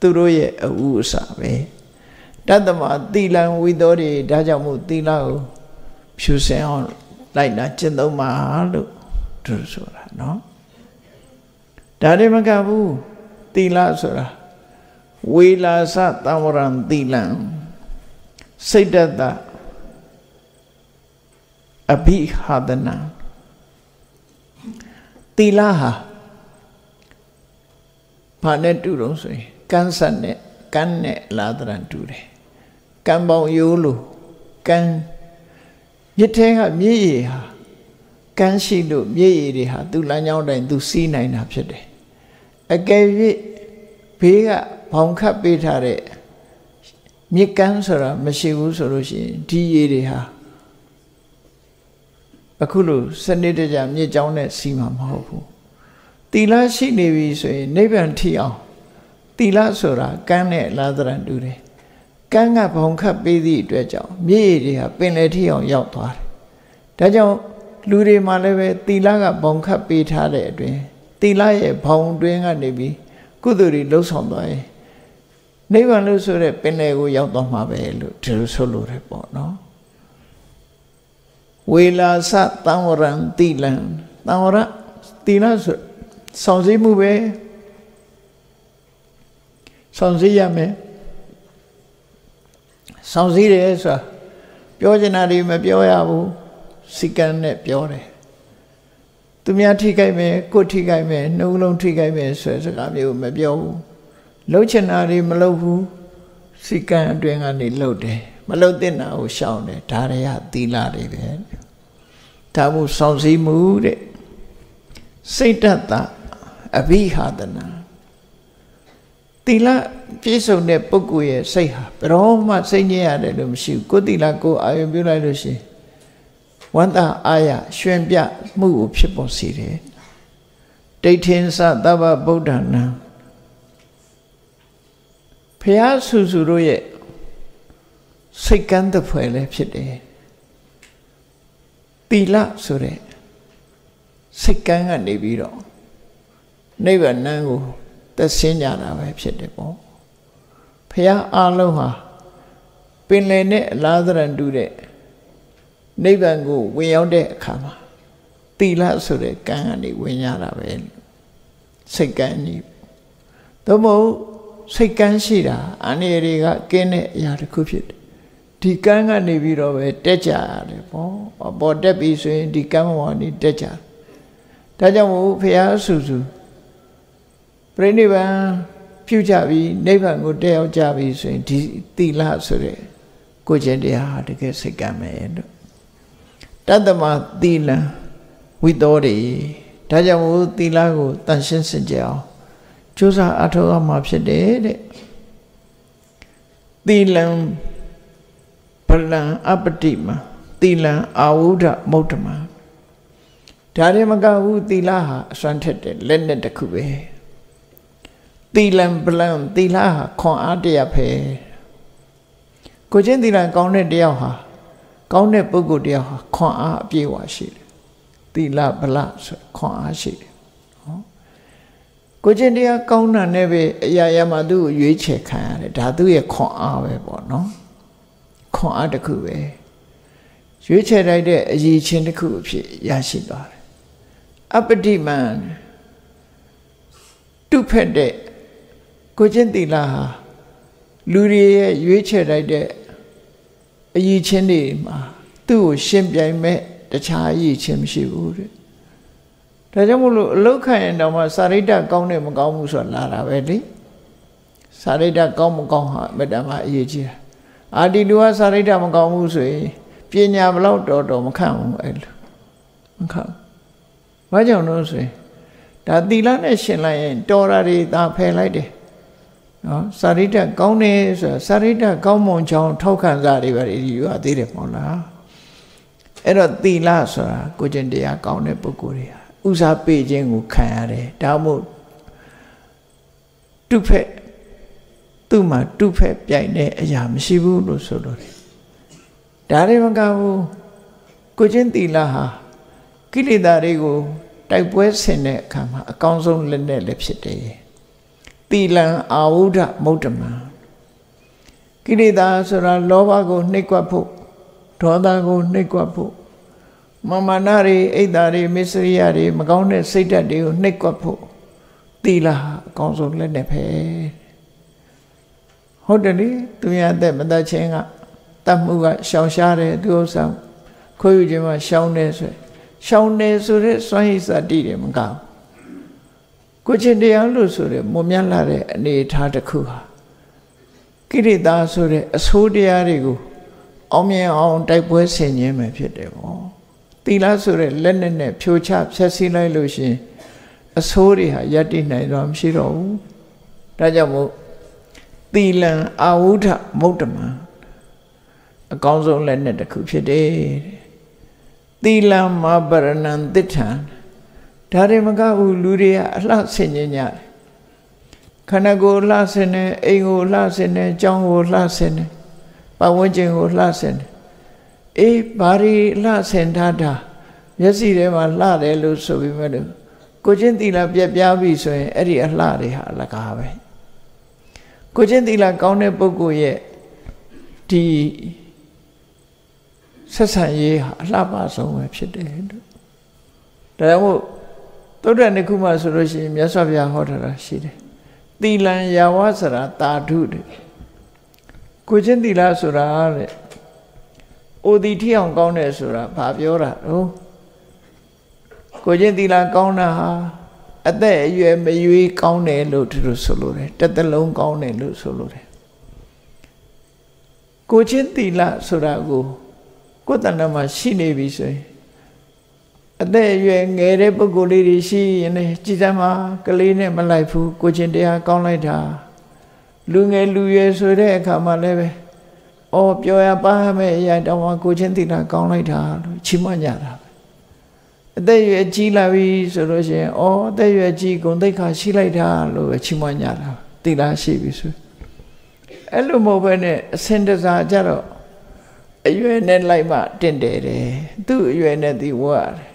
သူတို့ရဲ့အဥအစာပဲတတ္တမတိလံဝိသောတွေဒါကြောင့်မို့တိလကိုဖြူစင်အောင်လိုက်နာကျင့်သုံးပါလို့သူဆိုတာနော် ဒါတွေမကဘူးသီလဆိုတာဝေလာစသံဝရံသီလံစိတ်တတအဘိဟာဒနာသီလဟာဘာနဲ့တူတော့ဆိုရင်ကန်းဆက်နဲ့ကန်းနဲ့လာဒရန်တူတယ်ကံပေါင်ရိုးလို့ကန်းမြစ်ထဲကမြည်ရည်ဟာကန်းရှိလို့မြည်ရည်တွေဟာသူ့လမ်းကြောင်းတိုင်းသူစီးနိုင်တာဖြစ်တယ် အကယ်၍ဘေးကဘောင်ခတ်ပေးထားတဲ့မြစ်ကမ်းဆိုတာမရှိဘူးဆိုလို့ရှိရင်ဒီရေတွေဟာအခုလိုစနစ်တကျမြစ်ကြောင်းနဲ့စီးမှာမဟုတ်ဘူးတီလာရှိနေပြီဆိုရင်နိဗ္ဗာန်ထိအောင်တီလာဆိုတာကမ်းနဲ့လာသရံတူတယ်ကမ်းကဘောင်ခတ်ပေးသည့်အတွက်ကြောင့်မြစ်ရည်တွေဟာပင်လယ်ထိအောင်ရောက်သွားတယ်ဒါကြောင့်လူတွေမှာလည်းပဲတီလာကဘောင်ခတ်ပေးထားတဲ့အတွင်း တီလာရဲ့ဘောင်တွင်းကနေပြီးကုသိုလ်တွေလှုပ်ဆောင်သွားရင်နိဗ္ဗာန်လို့ဆိုတဲ့ပင်လယ်ကိုရောက်သွားမှာပဲလို့ဒီလိုဆိုလိုတယ်ပေါ့နော်ဝေလာစတံဝရံတိလံတံဝရတိလဆိုဆောင်စည်းမှုပဲဆောင်စည်းရမယ်ဆောင်စည်းတယ်ဆိုတာပြောချင်တာတွေမပြောရဘူးစိကံနဲ့ပြောတယ် သူများထိခိုက်မယ်ကိုထိခိုက်မယ်နှုတ်လုံးထိခိုက်မယ်ဆိုတဲ့စကားမျိုးမပြောဘူးလှုပ်ချင်တာတွေမလှုပ်ဘူးစိကံအတွင်းကနေလှုပ်တယ်မလှုပ်တဲ့နာကိုရှောင်တယ်ဒါတွေကသီလတွေပဲဒါမှုဆောင်စည်းမှုတဲ့စိတ်တတအဘိဟာဒနာသီလပြည့်စုံတဲ့ပုဂ္ဂိုလ်ရဲ့စိတ်ဟာဘယ်တော့မှစိတ်ညစ်ရတယ်လို့မရှိဘူးကိုယ်သီလကိုအာရုံပြုလိုက်လို့ရှိရင် ဝန္တာအာရရွှင်ပြမှုကိုဖြစ်ပေါ်စေတယ်ဒိဋ္ဌိသသဗ္ဗဗုဒ္ဓနာဖះဆူဆူတို့ရဲ့စိတ်ကန်းတစ်ဖွဲ့လည်းဖြစ်တယ်တီလဆိုတဲ့စိတ်ကန်းကနေပြီးတော့နိဗ္ဗာန်ကိုသက်ဆင်းကြတာပဲဖြစ်တယ်ပေါ့ဖះအားလုံးဟာပင်လယ်နဲ့အလားသရံတူတဲ့ နိဗ္ဗာန်ကိုဝင်ရောက်တဲ့အခါမှာတီလဆိုတဲ့ကံကနေဝင်ရတာပဲစိတ်ကန်းကြီးသို့မဟုတ်စိတ်ကန်းရှိတာအနေတွေကကင်းတဲ့အရာတစ်ခုဖြစ်တယ်ဒီကန်းကနေပြီးတော့ပဲတက်ကြရတယ်ပေါ့ပေါ်တက်ပြီဆိုရင်ဒီကန်းဘောနေတက်ကြဒါကြောင့်မို့ဖះဆူဆူပြိဋိဘံပြုကြပြီးနိဗ္ဗာန်ကိုတက်ရောက်ကြပြီဆိုရင်ဒီတိလဆိုတဲ့ကိုကျင့်တရားဟာတကယ်စိတ်ကမ်းမယ်လို့ တတ္တမသီလံဝိသောတွေဒါကြောင့်မို့သီလကိုတန်ရှင်းစင်ကြအောင်ကြိုးစားအထောက်အမှာဖြစ်တယ်တဲ့သီလံဗလံအပတိမသီလံအာဝုဒမௌတ္တမဒါရမကဘူးသီလဟာအစွမ်းထက်တဲ့လက်နဲ့တစ်ခုပဲသီလံဗလံသီလဟာခွန်အားတရားပဲကိုချင်းသီလံကောင်းတဲ့တယောက်ဟာ ကောင်းတဲ့ပုဂ္ဂိုလ်တယောက်ဟာခွန်အားအပြည့်အဝရှိတယ်သီလဗလဆိုခွန်အားရှိတယ်နော်ကိုချင်းတရားကောင်းတာနဲ့ပဲအရာရာမှာသူ့ကိုရွေးချယ်ခံရတယ်ဒါသူ့ရဲ့ခွန်အားပဲပေါ့နော်ခွန်အားတစ်ခုပဲရွေးချယ်လိုက်တဲ့အရေးချင်းတစ်ခုအဖြစ်ရရှိသွားတယ်အပတိမန်တုဖက်တဲ့ကိုချင်းတီလာဟာလူတွေရဲ့ရွေးချယ်လိုက်တဲ့ အရေးချင်းတွေမှာသူ့ကိုရှင်းပြိုင်မဲ့တခြားအရေးချင်းမရှိဘူးတဲ့ဒါကြောင့်မို့လို့အလုတ်ခံရင်တော့မှစာရိတ္တကောင်းတယ်မကောင်းဘူးဆိုတာလာတာပဲလေစာရိတ္တကောင်းမကောင်းဟာမတ္တမအရေးကြီးတာအာဒီလူကစာရိတ္တမကောင်းဘူးဆိုရင်ပညာဘလောက်တော်တော်မခံဘူးအဲ့လိုမခံဘာကြောင့်လို့ဆိုရင်ဒါသီလနဲ့ရှင်လိုက်ရင်တော်တာတွေသာဖယ်လိုက်တယ် နော်စာရိတ္တကောင်းတယ်ဆိုတာစာရိတ္တကောင်းမွန်ချောင်းထောက်ခံစားတွေပဲဒီယူရသေးတယ်ပေါ့လားအဲ့တော့သီလဆိုတာကိုကျင့်တရားကောင်းတဲ့ပုဂ္ဂိုလ်တွေဟာဥစားပေးခြင်းကိုခံရတယ်ဒါမှမဟုတ်တုဖက်သူ့မှာတုဖက်ပြိုင်တဲ့အရာမရှိဘူးလို့ဆိုလို့တယ်ဒါတွေမကဘူးကိုချင်းတီလာဟာကိလေသာတွေကိုတိုက်ပွဲဆင်တဲ့အခါမှာအကောင်းဆုံးလက်နဲ့လည်းဖြစ်တယ် တီလံအာဝုဒမုဒ္ဓမံကိလေသာဆိုတာလောဘကိုနှိပ်ကွပ်ဖို့ဒေါသကိုနှိပ်ကွပ်ဖို့မမနာတွေအိတ်တာတွေမစ္စရိယတွေမကောင်းတဲ့စိတ်ဓာတ်တွေကိုနှိပ်ကွပ်ဖို့တီလာအကောင်းဆုံးလက်နဲ့ပဲဟုတ်တယ်လေသူရတဲ့မတတ်ချင်းကတတ်မှုကရှောင်ရှားတယ်သူဥစ္စာခွေးယူခြင်းမှာရှောင်တယ်ဆိုရှောင်တယ်ဆိုတဲ့စွမ်းရည်စတိတွေမကောင်း ကိုချင်းတရားလို့ဆိုတဲ့မွန်မြတ်လာတဲ့အနေအထားတစ်ခုဟာကိရိတာဆိုတဲ့အဆိုးတရားတွေကိုအောင်မြင်အောင်တိုက်ပွဲဆင်ခြင်းပဲဖြစ်တယ်ပေါ့တီလာဆိုတဲ့လက်နဲ့နဲ့ဖြိုချဖျက်ဆီးလိုက်လို့ရှင်အဆိုးတွေဟာယက်တိနိုင်တော့မရှိတော့ဘူးဒါကြောင့်မို့သီလံအာဝုဒမုဒ္ဓမံအကောင်းဆုံးလက်နဲ့တစ်ခုဖြစ်တယ်သီလံမပရဏံတစ္ထံ ဒါတွေမကဘူးလူတွေကအလှဆင်ញင်ကြတယ်ခန္ဓာကိုယ်လှဆင်တယ်အိမ်ကိုလှဆင်တယ်ကြောင်းကိုလှဆင်တယ်ပတ်ဝန်းကျင်ကိုလှဆင်တယ်အေးဘာတွေလှဆင်ထားတာမျက်စိထဲမှာလှတယ်လို့ဆိုပြီးမဲ့လို့ကိုချင်းသီလပြက်ပြားပြီဆိုရင်အဲ့ဒီအလှတွေဟာအလကားပဲကိုချင်းသီလကောင်းတဲ့ပုဂ္ဂိုလ်ရဲ့ဒီဆက်ဆံရေးဟာအလှပဆုံးပဲဖြစ်တယ်လို့ဒါကြောင့်မို့ သုဒ္ဓနှစ်ခုမှဆိုလို့ရှိရင်မြတ်စွာဘုရားဟောထားတာရှိတယ်သီလံယာဝစရာတာဓုတဲ့ကိုချင်းသီလဆိုတာတဲ့အိုဒီထီအောင်ကောင်းတယ်ဆိုတာဘာပြောတာတော့ကိုချင်းသီလကောင်းတာဟာအသက်အရွယ်မရွေးကောင်းတယ်လို့သူတို့ဆိုလိုတယ်တစ်သက်လုံးကောင်းတယ်လို့ဆိုလိုတယ်ကိုချင်းသီလဆိုတာကိုကိုယ်တဏ္ဍမှာရှိနေပြီဆိုရင် အသက်အရွယ်ငယ်တဲ့ပုဂ္ဂိုလ်လေးတွေရှိရင်လည်းကြည်စမ်းမှာကလေးနဲ့မလိုက်ဘူးကိုချင်းတရားကောင်းလိုက်တာလူငယ်လူရွယ်ဆိုတဲ့အခါမှာလည်းပဲအော်ပြောရပါမယ်အရာတောင်ကိုချင်းသီလကောင်းလိုက်တာလို့ချီးမွမ်းကြတာအသက်ရွယ်ကြီးလာပြီဆိုလို့ရှိရင်အော်အသက်ရွယ်ကြီးဂုဏ်သိက္ခာရှိလိုက်တာလို့ချီးမွမ်းကြတာသီလရှိပြီဆိုအဲ့လိုမဟုတ်ဘဲနဲ့အစင်တစားကြတော့အရွယ်နဲ့လိုက်မှတင့်တယ်တယ်သူ့အရွယ်နဲ့ဒီဝတ်ရတယ်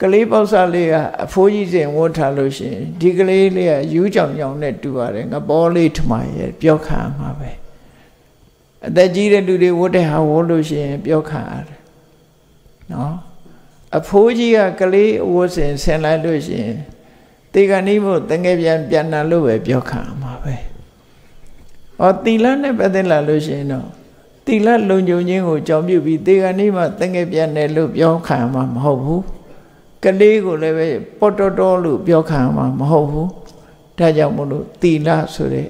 ကလေးပေါက်စားလေးကအဖိုးကြီးစဉ်ဝတ်ထားလို့ရှိရင်ဒီကလေးလေးကယူးကြောင်ကြောင်နဲ့တူပါတယ်ငပေါ်လေးထမရဲ့ပြောခံမှာပဲအသက်ကြီးတဲ့လူတွေဝတ်တဲ့ဟာဝတ်လို့ရှိရင်ပြောခံရတယ်နော်အဖိုးကြီးကကလေးဝတ်စဉ်ဆင်လိုက်လို့ရှိရင်တေကနိမို့တငယ်ပြန်ပြန်လာလို့ပဲပြောခံမှာပဲ။ဩတီလနဲ့ပတ်သက်လာလို့ရှိရင်တော့တီလလုံခြုံခြင်းကိုကြောင်းပြုပြီးတေကနိမှာတငယ်ပြန်တယ်လို့ပြောခံမှာမဟုတ်ဘူး။ ကလေးကိုလည်းပဲပေါ်တော်တော်လို့ပြောခံမှာမဟုတ်ဘူး။ဒါကြောင့်မို့လို့တီလဆိုတဲ့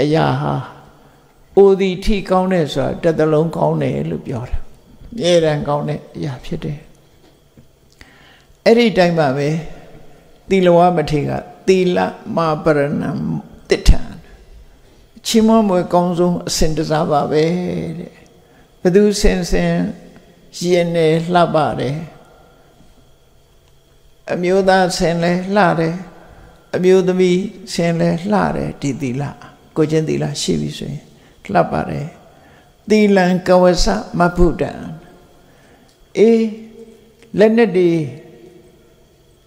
အရာဟာအိုဒီထိကောင်းတဲ့ဆိုတာတစ်သလုံးကောင်းတယ်လို့ပြောတာ။အမြဲတမ်းကောင်းတဲ့အရာဖြစ်တယ်။အဲ့ဒီတိုင်းမှာပဲသီလဝမထေကသီလမပရဏံတိဋ္ဌံချီးမွမ်းမွယ်ကောင်းဆုံးအစဉ်တစားပါပဲတဲ့ဘသူစင်စင်ရင်နေလှပတယ် အမျိုးသားဆင်လဲလှတယ်အမျိုးသမီးဆင်လဲလှတယ်ဒီသီလကိုချင်းသီလရှိပြီဆိုရင်လှပတယ်သီလံကဝဆမဖုတံအေးလက်နဲ့ဒီ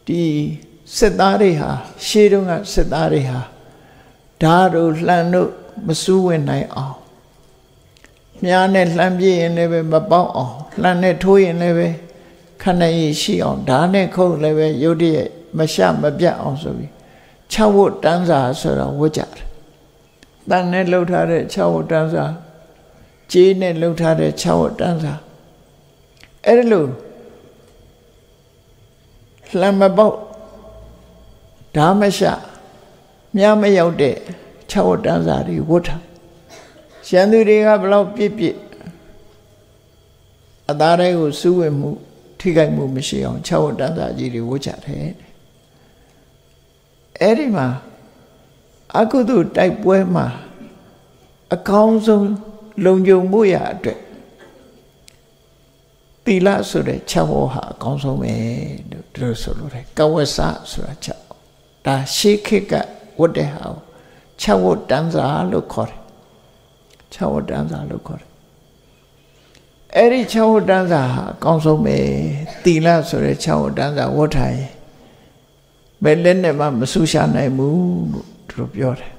ဒီစစ်သားတွေဟာရှေးတုန်းကစစ်သားတွေဟာဓာတ်တို့လှန်တို့မစူးဝင်နိုင်အောင်မြားနဲ့လှမ်းပြည့်ရင်လည်းပဲမပေါက်အောင်လှမ်းနဲ့ထိုးရင်လည်းပဲ ခဏရရှိအောင်ဓာတ်နဲ့ခုတ်လည်းပဲရုတ်တရက်မရှမပြတ်အောင်ဆိုပြီး၆ဝတ်တန်းစာဆိုတော့ဝတ်ကြတယ်။တန်နဲ့လှုပ်ထားတဲ့၆ဝတ်တန်းစာကြေးနဲ့လှုပ်ထားတဲ့၆ဝတ်တန်းစာအဲ့ဒါလို့လှမ်းမပေါက်ဓာမရှမြမရောက်တဲ့၆ဝတန်းစာတွေဝတ်ထားရန်သူတွေကဘလောက်ပြစ်ပြစ်အသားတွေကိုစူးဝင်မှု ထိခိုက်မှုမရှိအောင်၆ဝတန်းစာကြီးတွေဝတ်ကြတယ်အဲ့ဒီမှာအကုသိုလ်တိုက်ပွဲမှာအကောင်းဆုံးလုံခြုံမှုရအတွက်သီလဆိုတဲ့၆ဝဟာအကောင်းဆုံးပဲလို့တို့ဆိုလို့တယ်ကဝဆဆိုတာ၆ဒါရှေးခေတ်ကဝတ်တဲ့ဟာကို6ဝတ်တန်းစာလို့ခေါ်တယ်6ဝတ်တန်းစာလို့ခေါ်တယ် အဲ့ဒီ6ဝတ်တန်းစာဟာအကောင်းဆုံးပဲတီလဆိုတဲ့6ဝတ်တန်းစာဝတ်ထိုင်ဘယ်လက်နဲ့မှမဆူရှာနိုင်ဘူးလို့သူတို့ပြောတယ်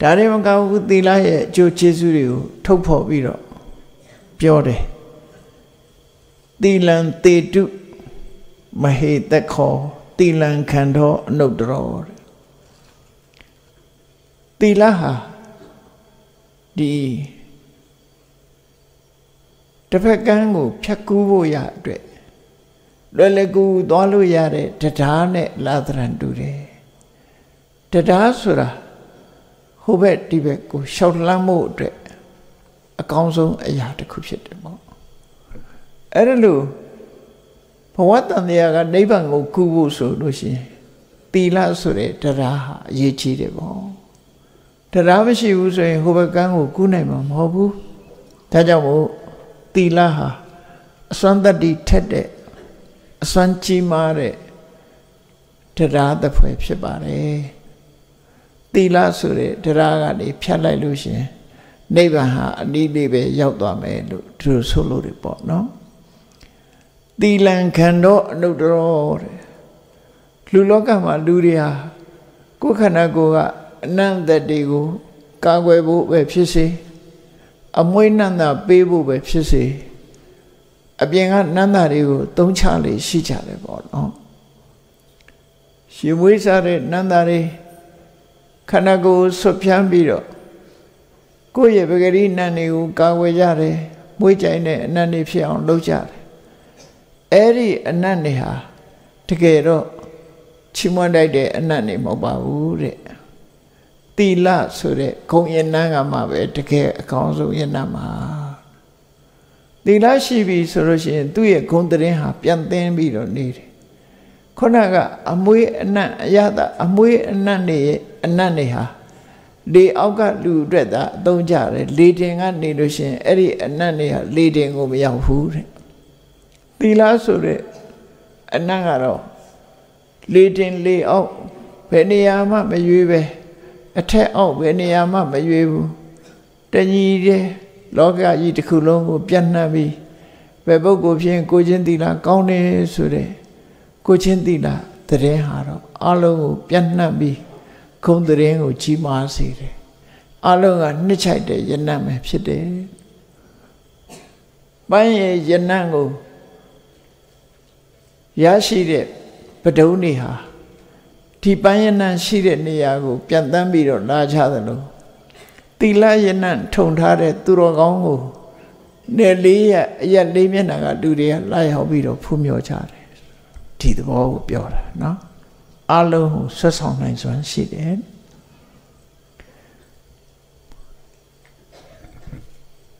ဒါတွေမကဘူးသီလရဲ့အကျိုးကျေးဇူးတွေကိုထုတ်ဖော်ပြီးတော့ပြောတယ်သီလံတေတုမဟေတခောတိလံခန္ဓောအနုတ္တရောတိလဟာဒီ တစ်ဖက်ကန်းကိုဖြတ်ကူးဖို့ရအတွက်လွယ်လွယ်ကူသွားလို့ရတဲ့တရားနဲ့လာသရံတူတယ်တရားဆိုတာဟိုဘက်ဒီဘက်ကိုရှောက်လန်းမှုအတွက်အကောင်းဆုံးအရာတစ်ခုဖြစ်တယ်ပေါ့အဲ့ဒါလို့ဘဝတန်တရားကနိဗ္ဗာန်ကိုကူဖို့ဆိုလို့ရှိရင်တီလဆိုတဲ့တရားဟာအရေးကြီးတယ်ပေါ့တရားမရှိဘူးဆိုရင်ဟိုဘက်ကန်းကိုကူးနိုင်မှာမဟုတ်ဘူးဒါကြောင့်မို့ တီလဟာအစွမ်းတတ္တိထက်တဲ့အစွမ်းကြီးမားတဲ့တရားတစ်ဖွဲ့ဖြစ်ပါတယ်တီလဆိုတဲ့တရားကနေဖြတ်လိုက်လို့ရှိရင်နိဗ္ဗာန်ဟာအနည်းလေးပဲရောက်သွားမယ်လို့သူဆိုလို့ရပေါ့နော်သီလံခန္ဓောအနုတ္တရောတဲ့လူလောကမှာလူတွေဟာကိုယ်ခန္ဓာကိုယ်ကအနန္တတွေကိုကာကွယ်ဖို့ပဲဖြစ်စေ အမွေးနန္တာပေးဖို့ပဲဖြစ်စေအပြင်ကနန္တာတွေကိုသုံးချလေရှိကြတယ်ပေါ့နော်ရှင်မွေးစားတဲ့နန္တာတွေခန္ဓာကိုယ်ဆွဖြန်းပြီးတော့ကိုယ့်ရဲ့ပဂရိနတ်တွေကိုကာကွယ်ကြတယ်မွေးကြိုင်တဲ့အနတ်တွေဖြစ်အောင်လုပ်ကြတယ်အဲ့ဒီအနတ်တွေဟာတကယ်တော့ချီးမွမ်းတိုက်တဲ့အနတ်တွေမဟုတ်ပါဘူးတဲ့ တိလဆိုတဲ့ဂုံယနန်းကမှပဲတကယ်အကောင်းဆုံးယနန်းမှာသီလရှိပြီဆိုလို့ရှိရင်သူ့ရဲ့ဂုဏ်သတင်းဟာပြန်သင်းပြီးတော့နေတယ်ခုနကအမွေးအနတ်အရသာအမွေးအနတ်နေအနတ်နေဟာလေအောက်ကလူအတွက်သာအသုံးကြတယ်လေတင်ကနေလို့ရှိရင်အဲ့ဒီအနတ်နေဟာလေတင်ကိုမရောက်ဘူးတဲ့သီလဆိုတဲ့အနတ်ကတော့လေတင်လေအောက်ဘယ်နေရာမှမရွေးပဲ အထက်အောက်ဘယ်နေရာမှမရွေးဘူးတညီတဲ့လောကကြီးတစ်ခုလုံးကိုပြန့်နှံ့ပြီးဘယ်ပုဂ္ဂိုလ်ဖြင့်ကိုချင်းသီလကောင်းတယ်ဆိုတဲ့ကိုချင်းသီလတရင်ဟာတော့အလုံးကိုပြန့်နှံ့ပြီးခုံတရင်ကိုကြီးမားစေတယ်အလုံးကနှစ်ချိုက်တဲ့ယနတ်ပဲဖြစ်တယ်ပန်းရဲ့ယနတ်ကိုရရှိတဲ့ပဒုံးတွေဟာ ဒီပန်းယနတ်ရှိတဲ့နေရာကို ပြန်တန်းပြီးတော့လာချသလိုတိလယနတ်ထုံထားတဲ့သူတော်ကောင်းကိုနယ်လေးရအရက်လေးမျက်နှာကလူတွေကလာရောက်ပြီးတော့ဖူးမြော်ကြတယ်ဒီသဘောကိုပြောတာနော်အလုံးကိုဆွတ်ဆောင်နိုင်စွမ်းရှိတယ်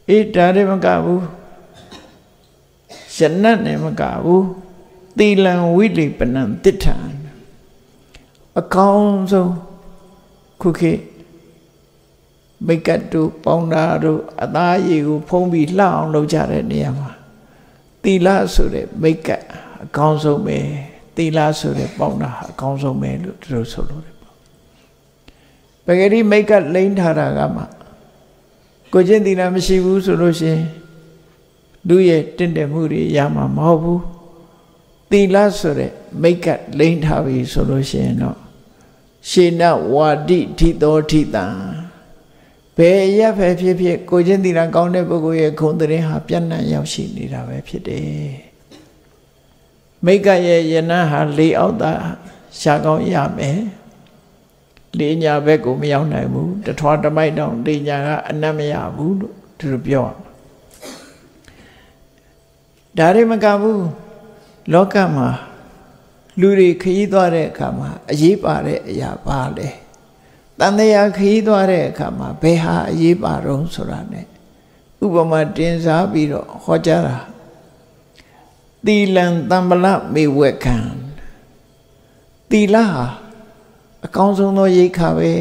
အေးဒါလည်းမကဘူးယနတ်နဲ့မကဘူးသီလံဝိလိပနံတိဋ္ဌံ အကောင်းဆုံးခုခေတ်မိတ်ကတ်တို့ပေါင်းတာတို့အသားရည်ကိုဖုံးပြီးလှအောင်လုပ်ကြတဲ့နေရာမှာသီလဆိုတဲ့မိတ်ကတ်အကောင်းဆုံးပဲသီလဆိုတဲ့ပေါင်းတာအကောင်းဆုံးပဲလို့သူတို့ဆိုလို့တယ်ပေါ့ပဂတိမိတ်ကတ်လိမ့်ထားတာကမှကိုချင်းသီလမရှိဘူးဆိုလို့ရှင်လူရဲ့တင့်တယ်မှုတွေရမှာမဟုတ်ဘူးသီလဆိုတဲ့မိတ်ကတ်လိမ့်ထားပြီဆိုလို့ရှင်တော့ ရှေနဝါတိထိတော်ထိတံဘယ်ရက်ပဲဖြစ်ဖြစ်ကိုချင်းသီလကောင်းတဲ့ပုဂ္ဂိုလ်ရဲ့ခုံတဲ့ဟာပြန့်နှံ့ရောက်ရှိနေတာပဲဖြစ်တယ်မိတ်ကရဲ့ယနဟာလေအောက်သာရှားကောင်းရမယ်လေညာဘက်ကိုမရောက်နိုင်ဘူးတထွားတမိုက်တောင်လေညာကအနတ်မရဘူးလို့သူတို့ပြောဒါတွေမကဘူးလောကမှာ လူတွေခရီးသွားတဲ့အခါမှာအရေးပါတဲ့အရာပါလဲတန်တရားခရီးသွားတဲ့အခါမှာဘယ်ဟာအရေးပါတော့ဆိုတာ ਨੇ ဥပမာတင်စားပြီးတော့ဟောကြားတာသီလံတမ္ပလမေဝက်ခံသီလဟာအကောင်းဆုံးသောရိတ်ခါပဲ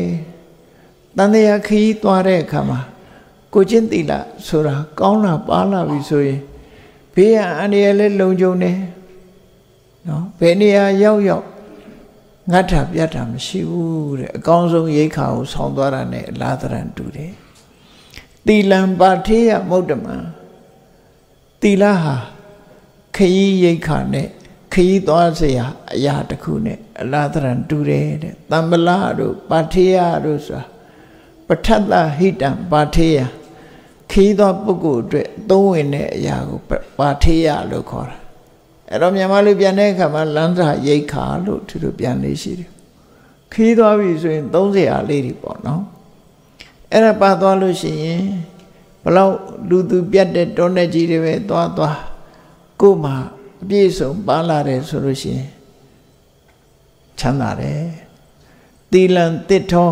တန်တရားခရီးသွားတဲ့အခါမှာကိုချင်းသီလဆိုတာကောင်းလာပါလာပြီဆိုရင်ဘေးရန်အန္တရာယ်လည်းလုံခြုံတယ် နော်ဘယ်နေရာရောက်ရောက်ငတ်တာပြတ်တာမရှိဘူးတဲ့အကောင်းဆုံးရိတ်ခါကိုဆောင်းသွားတာနဲ့အလားတရန်တူတယ်တီလံပါထေယမုဒ္ဓမံတီလာဟာခยีရိတ်ခါနဲ့ခยีသွားเสียအရာတစ်ခုနဲ့အလားတရန်တူတယ်တဲ့တမ္ပလာတို့ပါထေယတို့ဆိုတာပဋ္ဌတဟိတံပါထေယခยีသောပုဂ္ဂိုလ်အတွက်သုံးဝင်တဲ့အရာကိုပါထေယလို့ခေါ်တာ အဲ့တော့မြန်မာလူပြန်တဲ့အခါမှာလမ်းစာရိတ်ခါလို့သူတို့ပြန်လေးရှိတယ်ခီးသွားပြီဆိုရင်30ရာလေးတွေပေါ့နော်အဲ့ဒါပါသွားလို့ရှိရင်ဘလောက်လူသူပြတ်တဲ့တောနဲ့ကြီးတွေပဲသွားသွားကို့မှာအပြည့်စုံပါလာတယ်ဆိုလို့ရှိရင်ချမ်းသာတယ်သီလံတစ်ထော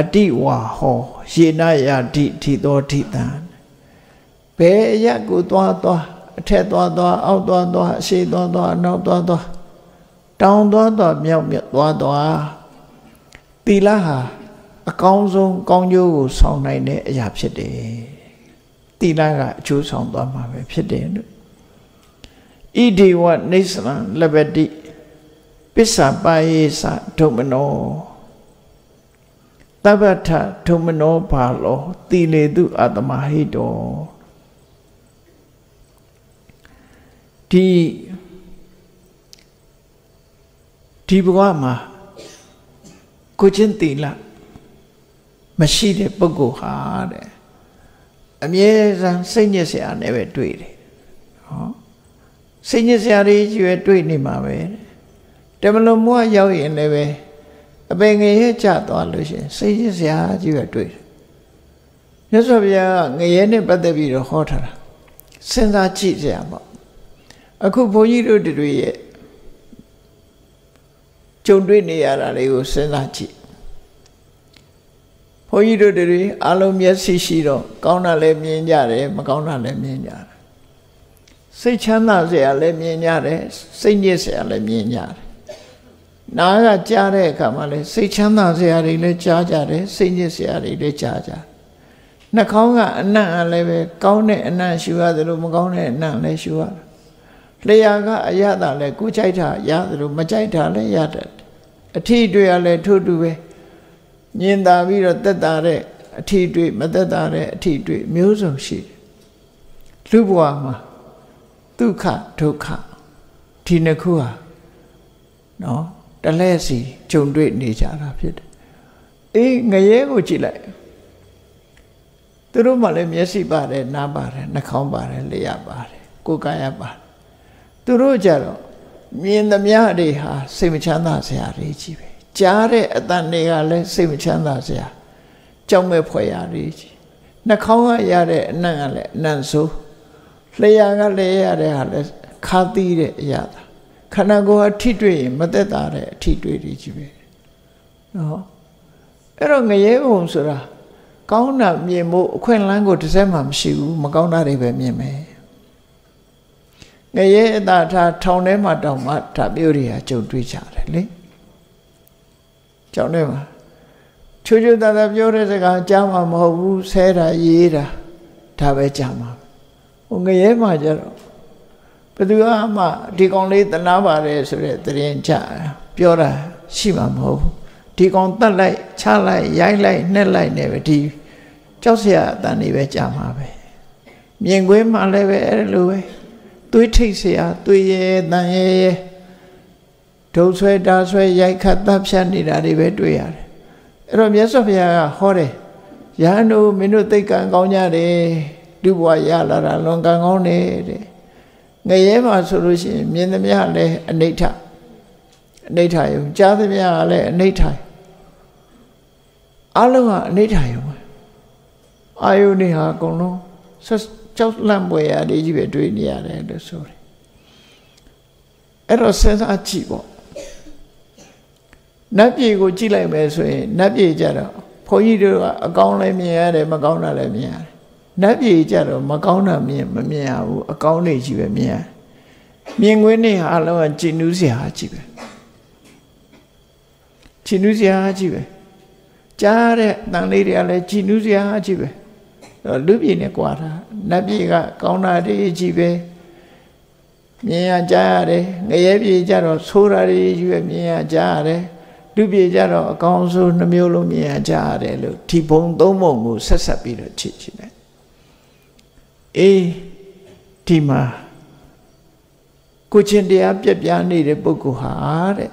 အတိဝါဟောယေနယာတိထိသောထိတံဘယ်အရက်ကိုသွားသွား အထက်သွားသွားအောက်သွားသွားအရှိသွားသွားအနောက်သွားသွားတောင်သွားသွားမြောက်မြောက်သွားသွားသီလဟာအကောင်းဆုံးကောင်းကျိုးကိုဆောင်နိုင်တဲ့အရာဖြစ်တယ်သီလကအကျိုးဆောင်သွားမှာပဲဖြစ်တယ်လို့ဣဒီဝနိစ္စံလဘတိပစ္ဆပါယေသဒုမနောတပ္ပထဒုမနောဘာလောသီလေတုအတမဟိတော ဒီဒီဘဝမှာကိုချင်းတီလမရှိတဲ့ပုဂ္ဂိုလ်ဟာတဲ့အမြဲတမ်းစိတ်ညစ်စရာနဲ့ပဲတွေ့တယ်ဟောစိတ်ညစ်စရာတွေကြီးပဲတွေ့နေမှာပဲတမလုံးမွားရောက်ရင်လည်းပဲအပင်ငရဲကြသွားလို့ရှင်စိတ်ညစ်စရာကြီးပဲတွေ့တယ်မြတ်စွာဘုရားကငရဲနဲ့ပတ်သက်ပြီးတော့ဟောထားတာစဉ်းစားကြည့်ကြရပါ အခုဘုန်းကြီးတို့တွေရဲ့ကြုံတွေ့နေရတာလေးကိုစဉ်းစားကြည့်ဘုန်းကြီးတို့တွေအလုံးမျက်စိရှိတော့ကောင်းတာလည်းမြင်ကြတယ်မကောင်းတာလည်းမြင်ကြတယ်စိတ်ချမ်းသာစရာလည်းမြင်ကြတယ်စိတ်ညစ်စရာလည်းမြင်ကြတယ်နားကကြားတဲ့အခါမှာလည်းစိတ်ချမ်းသာစရာတွေလည်းကြားကြတယ်စိတ်ညစ်စရာတွေလည်းကြားကြတယ်နှာခေါင်းကအနံ့အလည်းပဲကောင်းတဲ့အနံ့ရှူရတယ်လို့မကောင်းတဲ့အနံ့လည်းရှူရတယ် လျှာကအရသာလည်းကိုကြိုက်တာရတယ်လို့မကြိုက်တာလည်းရတတ်အထီးတွေကလည်းထို့တူပဲညင်သာပြီးတော့တက်တာတဲ့အထီးတွေမတက်တာတဲ့အထီးတွေမျိုးစုံရှိတယ်လူဘဝမှာဒုက္ခဒုက္ခဒီနှစ်ခုဟာနော်တလဲစီဂျုံတွေ့နေကြတာဖြစ်တယ်အေးငရဲကိုကြည့်လိုက်သူတို့မှလည်းမျက်စိပါတယ်နားပါတယ်နှာခေါင်းပါတယ်လျှာပါတယ်ကိုယ်ကာယပါတယ် သူတို့ကြတော့မြင်သမျှတွေဟာစိတ်မချမ်းသာစရာတွေကြီးပဲကြားတဲ့အတန်တွေကလည်းစိတ်မချမ်းသာစရာကြောက်မဲ့ဖွယ်ရာတွေကြီးနှာခေါင်းကရတဲ့အနံ့ကလည်းအနံ့ဆိုးလျှာကလည်းရတဲ့ဟာလည်းခါသီးတဲ့အရာသာခန္ဓာကိုယ်အထိတွေ့ရင်မသက်သာတဲ့အထိတွေ့တွေကြီးပဲနော်အဲ့တော့ငရဲဘုံဆိုတာကောင်းတာမြင်ဖို့အခွင့်အလမ်းကိုတစ်စက်မှမရှိဘူးမကောင်းတာတွေပဲမြင်မယ် ငရဲအတာထားထောင်ထဲမှာတောင်မှဒါမျိုးတွေဟာကြုံတွေ့ကြတယ်လေကြောင်းထဲမှာချူချူတတပြောတဲ့စကားကြားမှာမဟုတ်ဘူးဆဲတာရေးတာဒါပဲကြားမှာဟိုငရဲမှာကျတော့ဘယ်သူမှဒီကောင်လေးတနာပါတယ်ဆိုတဲ့တရင်ကြပြောတာရှိမှာမဟုတ်ဘူးဒီကောင်တတ်လိုက်ချလိုက်ရိုက်လိုက်နှက်လိုက်နေပဲဒီကြောက်စရာအတန်တွေပဲကြာမှာပဲမြင်ကွင်းမှလည်းပဲအဲ့လိုပဲ သွေးထိတ်စရာသွေးရဲတန်ရဲရဲဒုံဆွဲတာဆွဲရိုက်ခတ်တပ်ဖြတ်နေတာတွေပဲတွေ့ရတယ်အဲ့တော့မြတ်စွာဘုရားကဟောတယ်ရဟန်းတို့မင်းတို့သိက္ကံကောင်းကြတယ်လူဘဝရလာတာလွန်ကံကောင်းတယ်တဲ့ငရဲမှာဆိုလို့ရှိရင်မြင်သမျှလည်းအနိဋ္ဌအနိဋ္ဌယုံကြားသမျှလည်းအနိဋ္ဌအလုံးကအနိဋ္ဌယုံအာယုန်တွေဟာအကုန်လုံးကြော က်လန့်ပွေရာတွေကြီးပဲတွေ့နေရတယ်လို့ဆိုတယ်အဲ့တော့စဉ်းစားကြည့်ပေါ့နတ်ပြည်ကိုကြည့်လိုက်မယ်ဆိုရင်နတ်ပြည်ကြတော့ဘုန်းကြီးတို့ကအကောင်းလည်းမြင်ရတယ်မကောင်းတာလည်းမြင်ရတယ်နတ်ပြည်ကြတော့မကောင်းတာမြင်မမြင်ရဘူးအကောင်းတွေကြီးပဲမြင်ရမြင်ခွင်းနေဟာအလုံးကကျင်နူးစရာကြီးပဲကျင်နူးစရာကြီးပဲကြားတဲ့တန်လေးတွေကလည်းကျင်နူးစရာကြီးပဲ လူပြည်နဲ့ကြွားတာနတ်ပြည်ကကောင်းတာတွေကြီးပဲမြင်ရကြားရတယ်ငရဲပြည်ကြတော့ဆိုးတာတွေကြီးပဲမြင်ရကြားရတယ်လူပြည်ကြတော့အကောင်းဆုံးနှမျိုးလုံးမြင်ရကြားရတယ်လို့ဒီဘုံသုံးဘုံကိုဆက်ဆက်ပြီးတော့ချစ်ချင်တယ်အေးဒီမှာကိုချင်းတရားပြက်ပြားနေတဲ့ပုဂ္ဂိုလ်ဟာတဲ့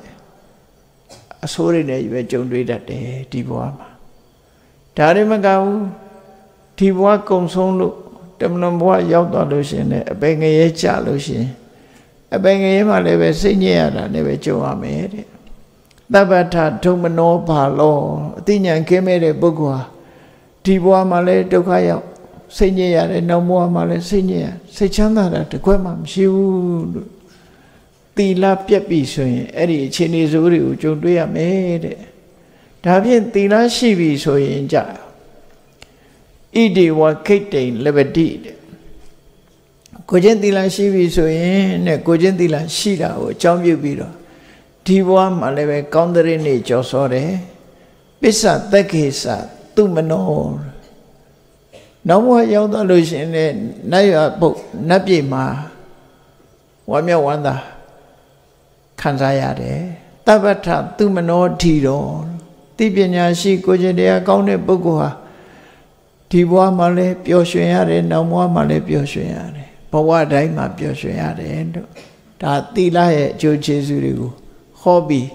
အဆိုးတွေနဲ့ပဲကြုံတွေ့တတ်တယ်ဒီဘဝမှာဒါတွေမကဘူး ဒီဘဝကုံဆုံးလို့တမလွန်ဘဝရောက်သွားလို့ရှင်လည်းအပေငရဲကြလို့ရှင်အပေငရဲမှလည်းပဲစိတ်ညစ်ရတာနဲ့ပဲကြုံရမယ်တဲ့တပ္ပထဒုမနောဘာလောအသိဉာဏ်ကင်းမဲ့တဲ့ပုဂ္ဂိုလ်ဟာဒီဘဝမှာလည်းဒုက္ခရောက်စိတ်ညစ်ရတယ်နောက်ဘဝမှာလည်းစိတ်ညစ်ရစိတ်ချမ်းသာတာတကွက်မှမရှိဘူးလို့သီလပြက်ပြီဆိုရင်အဲ့ဒီအခြေအနေစိုးတွေကိုကြုံတွေ့ရမယ်တဲ့ဒါဖြင့်သီလရှိပြီဆိုရင်ကြ ဣတိဝခိတ်တိန်လဘတိတဲ့ကိုချင်းသီလရှိပြီဆိုရင်နဲ့ကိုချင်းသီလရှိတာကိုအကြောင်းပြုပြီးတော့ဒီဘဝမှာလည်းပဲကောင်းတဲ့နေ့ကြော်စောတယ်ပစ္စသက်ခေသသူမနောနောက်ဘဝရောက်သွားလို့ရှင်လည်းနတ်ရပုတ်နတ်ပြည်မှာဝမ်းမြောက်ဝမ်းသာခံစားရတယ်တပ္ပထသူမနောထီတော်သိပညာရှိကိုကျင်တရားကောင်းတဲ့ပုဂ္ဂိုလ်ဟာ ဒီဘဝမှာလည်းပျော်ရွှင်ရတယ်နောက်ဘဝမှာလည်းပျော်ရွှင်ရတယ်ဘဝတိုင်းမှာပျော်ရွှင်ရတယ်တို့ဒါသီလရဲ့အကျိုးကျေးဇူးတွေကိုဟောပြီး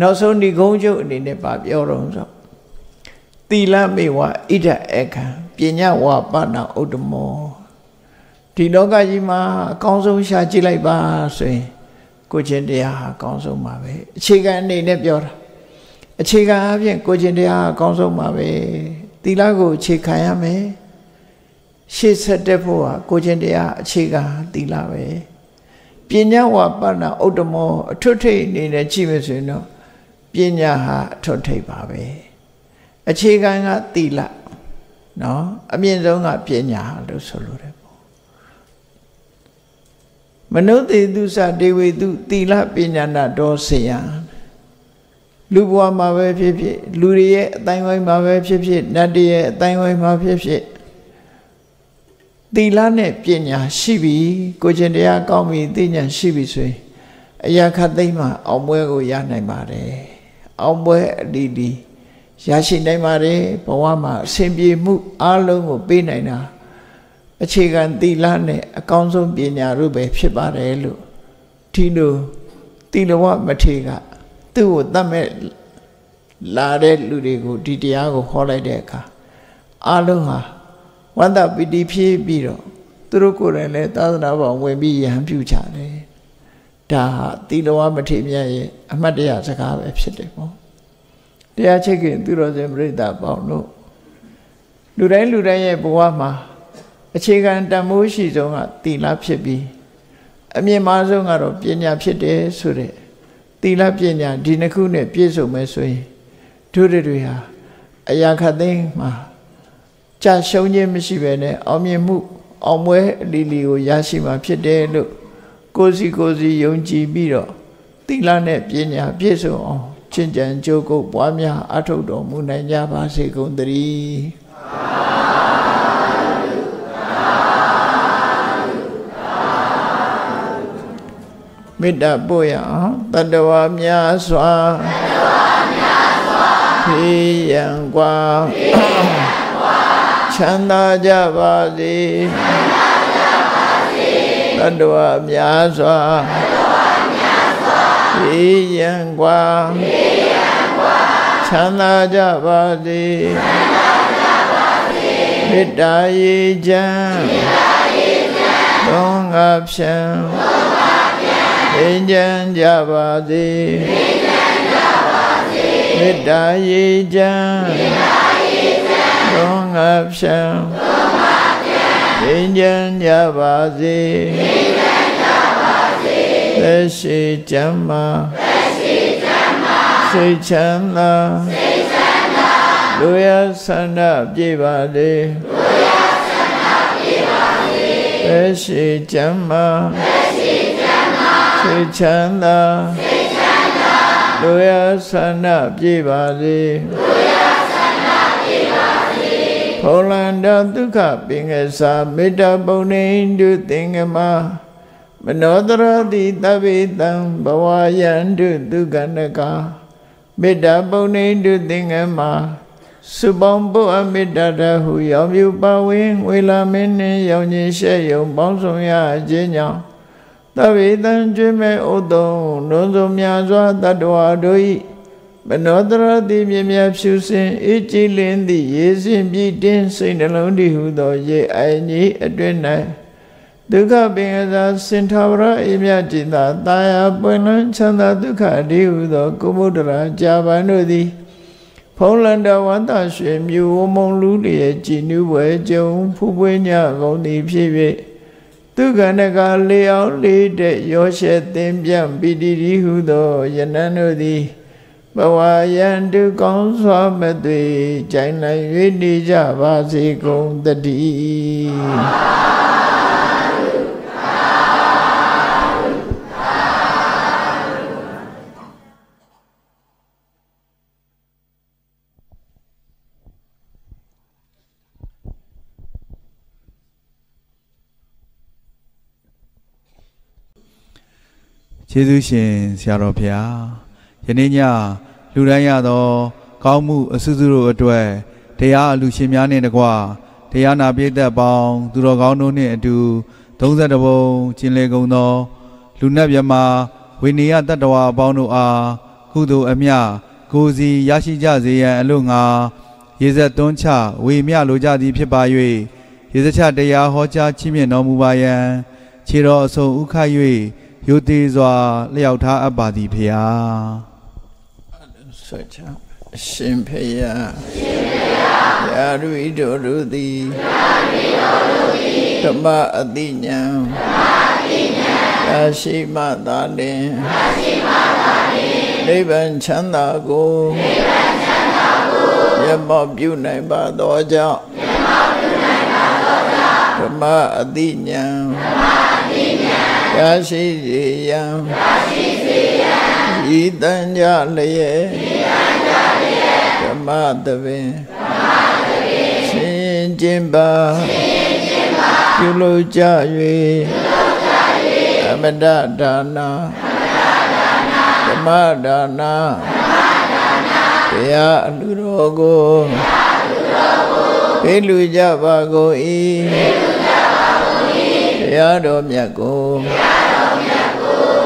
နောက်ဆုံးဒီကုန်းချုပ်အနေနဲ့ပါပြောတော့ဆိုသီလမေဝဣဒအခံပညာဝပနာဥဒ္ဓမောဒီလောကကြီးမှာအကောင်းဆုံးရှာကြည့်လိုက်ပါဆိုရင်ကိုချင်းတရားဟာအကောင်းဆုံးပါပဲအခြေခံအနေနဲ့ပြောတာအခြေခံအပြင်ကိုချင်းတရားအကောင်းဆုံးပါပဲ သီလကိုအခြေခံရမယ်ရှေ့ဆက်တက်ဖို့ဟာကိုချင်းတရားအခြေခံသီလပဲပညာဝပနာဥဒ္ဓမောအထွတ်ထိပ်အနေနဲ့ကြည့်မယ်ဆိုရင်တော့ပညာဟာအထွတ်ထိပ်ပါပဲအခြေခံကသီလနော်အမြင့်ဆုံးကပညာလို့ဆိုလိုတယ်ပေါ့မနုဿေတုသဒေဝေတုသီလပညာနာတော်စေယံ လူဘဝမှာပဲဖြစ်ဖြစ်လူတွေရဲ့အတိုင်းဝိုင်းမှာပဲဖြစ်ဖြစ်နတ်တွေရဲ့အတိုင်းဝိုင်းမှာဖြစ်ဖြစ်သီလနဲ့ပညာရှိပြီကိုကျင်တရားကောင်းပြီသိဉာဏ်ရှိပြီဆိုရင်အရာခတ်သိမ်းမှာအောင်ပွဲကိုရနိုင်ပါတယ်အောင်ပွဲအလီလီရရှိနိုင်ပါတယ်ဘဝမှာအစဉ်ပြေမှုအလုံးကိုပေးနိုင်တာအခြေခံသီလနဲ့အကောင်းဆုံးပညာတို့ပဲဖြစ်ပါတယ်လို့ဒီလိုသီလဝမထေက သူ့ကိုတတ်မဲ့လာတဲ့လူတွေကိုဒီတရားကိုဟောလိုက်တဲ့အခါအလုံးဟာဝန္တပီတိဖြည့်ပြီးတော့သူတို့ကိုယ်တိုင်လည်းသာသနာ့ဘောင်ဝင်ပြီးရဟန်းပြုကြတယ်ဒါဟာသီလဝမထေမြတ်ရဲ့အမှတ်တရစကားပဲဖြစ်တယ်ပေါ့တရားချစ်ခင်သူတော်စင်ပြိဿပေါင်းတို့လူတိုင်းလူတိုင်းရဲ့ဘဝမှာအခြေခံတန်မိုးရှိဆုံးကသီလဖြစ်ပြီးအမြင့်မားဆုံးကတော့ပညာဖြစ်တယ်ဆိုတဲ့ သီလပညာဒီနှစ်ခုနဲ့ပြည့်စုံမယ်ဆိုရင်တို့တွေဟာအရာခတ်သိမ်းမှာကြာရှုံးခြင်းမရှိဘဲနဲ့အောင်မြင်မှု အောင်ပွဲအလီလီကိုရရှိမှာဖြစ်တယ်လို့ကိုစီကိုစီယုံကြည်ပြီးတော့သီလနဲ့ပညာပြည့်စုံအောင်ချင့်ကြံကြိုးကုပ်ပွားများအထောက်တော်မူနိုင်ကြပါစေကုန်သတည်း မေတ္တာပို့ရအောင်တတဝများစွာတတဝများစွာဖေးရန်กว่าဖေးရန်กว่าချမ်းသာကြပါစေချမ်းသာကြပါစေတတဝများစွာတတဝများစွာဖေးရန်กว่าဖေးရန်กว่าချမ်းသာကြပါစေချမ်းသာကြပါစေမေတ္တာရေချမ်းမေတ္တာရေချမ်းသုံးငါဖြံသုံး ငါငြိမ်းချမ်းကြပါစေငြိမ်းချမ်းကြပါစေမေတ္တာရေချမ်းမေတ္တာရေချမ်းသုံးငါဖြံသုံးငါဖြံငြိမ်းချမ်းကြပါစေငြိမ်းချမ်းကြပါစေသက်ရှိချမ်းမာသက်ရှိချမ်းမာစိတ်ချမ်းသာစိတ်ချမ်းသာလူရဆန္ဒပြေပါလေလူရဆန္ဒပြေပါလေသက်ရှိချမ်းမာသက်ရှိ စိတ်ချမ်းသာစိတ်ချမ်းသာလူရဆန္ဒပြေပါစေလူရဆန္ဒပြေပါစေဖုံလန္တဒုက္ခပင်ကစားမေတ္တာပုံနေတုသင်္ကမမနောတရတိတဗ္ဗေတံဘဝယန္တုဒုက္ခနကမေတ္တာပုံနေတုသင်္ကမစုပေါင်းပုအမေတ္တာတဟုရောင်ပြူပါဝင်ငွေလာမင်းနှင့်ရောင်ကြီးရှဲ့ယုံပေါင်းဆောင်ရခြင်းကြောင့် သဗ္ဗေတံကျွေးမဲ့ဥတုံနှုံးစုံများစွာတတ္တဝါတို့ဤမနောတရတိမြင်မြဖြူစင်အေးကြည်လင်းသည့်ရေစင်ပြည့်တင်းစိတ်နှလုံးတည်ဟုသောရေအိုင်ကြီးအတွင်၌ဒုက္ခပင်ကစားစင်ထာဝရအေမြจิตသာတာယာပွင့်လန်းချမ်းသာဒုက္ခတည်းဟုသောကုမုဒ္ဒရာကြာပန်တို့သည်ဖုံးလန္တဝန္တရွှေမြူဝမုံလူလျက်ကြည်နူးပွဲကြုံဖူးပွေးညကုန်သည်ဖြစ်၍ သူကဏကလေအောင်လေးတဲ့ရောရှဲသင်ပြပိတိရိဟုသောယနန်တို့သည်ဘဝယံတုကောင်းစွာမသွေကြိုင်နိုင်၍နေကြပါစေကုန်တည်း ကျေးဇူးရှင်ဆရာတော်ဘုရားယနေ့ညလူတိုင်းရသော ကောင်းမှုအစွစုတို့အတွက်တရားအလူရှင်များနှင့်တကွတရားနာပိသက်ပေါင်းသူတော်ကောင်းတို့နှင့်အတူ32ဘုံကျင်လေကုန်သော လူနတ်မြမဝိနည်းတတ္တဝါအပေါင်းတို့အားကုသိုလ်အမြကိုစီရရှိကြစေရန်အလို့ငါရေဆက်သွန်းချဝေမြလိုကြသည်ဖြစ်ပါ၍ရေစချတရားဟောကြားချီးမြှင့်တော်မူပါယံခြေတော်အစုံဥခ၍ ယုတိစွာလျှောက်ထားအပ်ပါသည်ဖေဟာဆွချအရှင်ဖေယရှင်ဖေယယာရုဣတောရုတိယာရုဣတောရုတိဓမ္မအတိညာဓမ္မအတိညာယာရှိမသာလင်ယာရှိမသာလင်နိဗ္ဗာန်ချမ်းသာကိုနိဗ္ဗာန်ချမ်းသာကိုရမျက်မှောက်ပြုနိုင်ပါသောကြောင့်ဓမ္မအတိညာ ရရှိစေရန်ဤတန်ကြလျက်ဓမ္မတပင်ရှင်ကျင်ပါပြုလို့ကြ၍အမတဒါနာဓမ္မဒါနာတရားအလူတော်ကိုပေးလူကြပါကုန်၏တ ရားတော်မြတ်ကို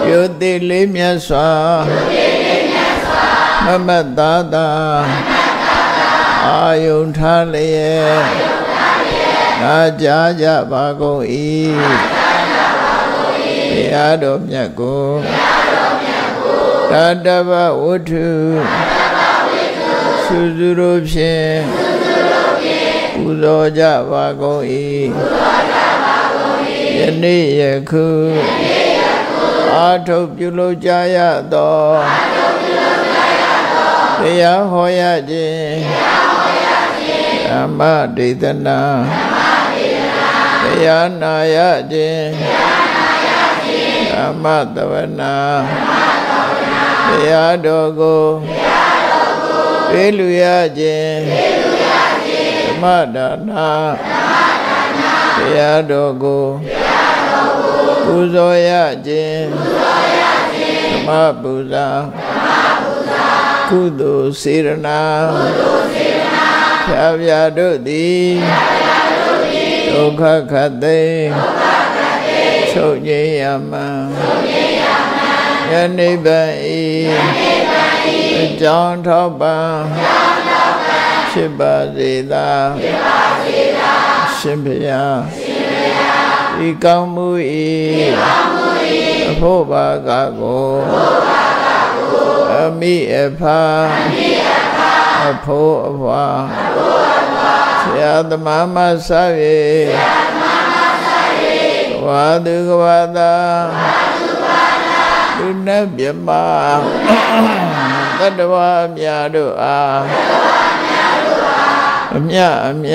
ယုတိလေးမြတ်စွာမမတ်သာသာအာယုန်ထားလျက်နာကြားကြပါကုန်၏တရားတော်မြတ်ကိုတတဗဝတ္ထုသုစုတို့ဖြင့်ပူဇော်ကြပါကုန်၏ ယနေ့ယခုအာထုတ်ပြုလုပ်ကြရသောတရားဟောရခြင်းဓမ္မဒေသနာတရားနာရခြင်းဓမ္မတဝနာတရားတော်ကိုပေးလူရခြင်းဓမ္မဒါနာတရားတော်ကို ပူဇော်ရခြင်းဓမ္မပူဇာကုသိုလ်စေရနာဖြာဖြာတို့သည်ဒုက္ခခတ်သိချုပ်ငြိမ်းရမှန်ယနိဗ္ဗာန်ဤအကြောင်းထောက်ပံ့ဖြစ်ပါစေသာရှင်ဘုရား ဤကောင်းမှုဤအဖို့ဘာကကိုအမိအဖာအဖို့အဖွာဆရာသမားမဆာရေဝါသူကဝါသာလူနဲ့မြမတတ္တဝါများတို့အားအမြအမြ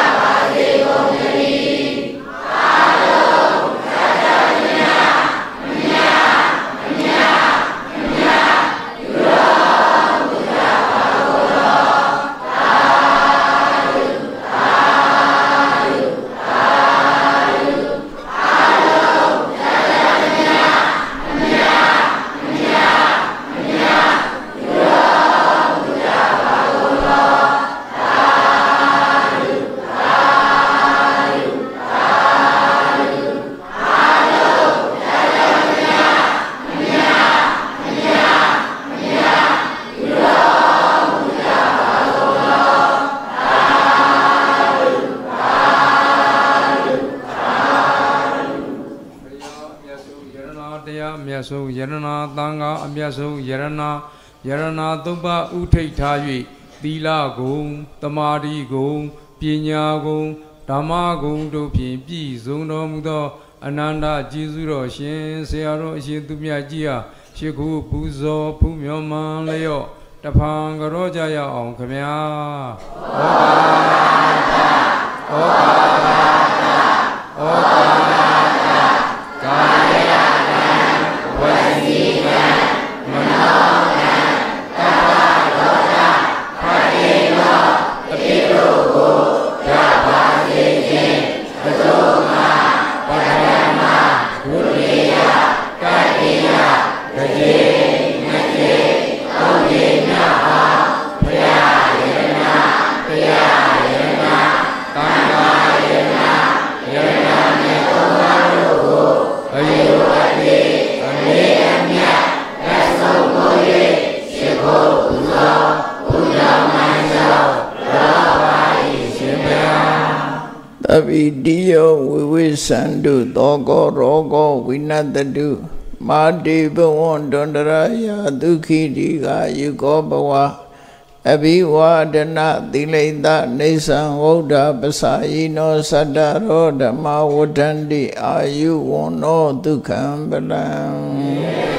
တရားအမြတ်ဆုံးယရနာသံဃာအမြတ်ဆုံးယရနာယရနာသုံးပါးဥထိတ်ထား၍သီလဂုံတမာတိဂုံပညာဂုံဓမ္မဂုံတို့ဖြင့်ပြည့်စုံတော်မူသော အနန္တကျေးဇူးတော်ရှင်ဆရာတော်အရှင်သူမြတ်ကြီးဟာရှိခုပူဇော်ဖူးမြော်မှန်လျော့တဖန်ကြောကြရအောင်ခမညာဟောပါဟောပါဟောပါကာယဝစီကမနော ကတပ္သဗ္ဗိတိယောဝိဝိသန္တုသောကောရောကောဝိနတတုမမာတိဘဝန္တန္တရာယဒုခိတိကယုကောဘဝအဘိဝဒနာသီလိတနေသံဝုဒ္ဓပစာယိနောသတ္တရောဓမ္မဝဋ္ဌန္တိအာယုဝန္နောဒုက္ခံပလံ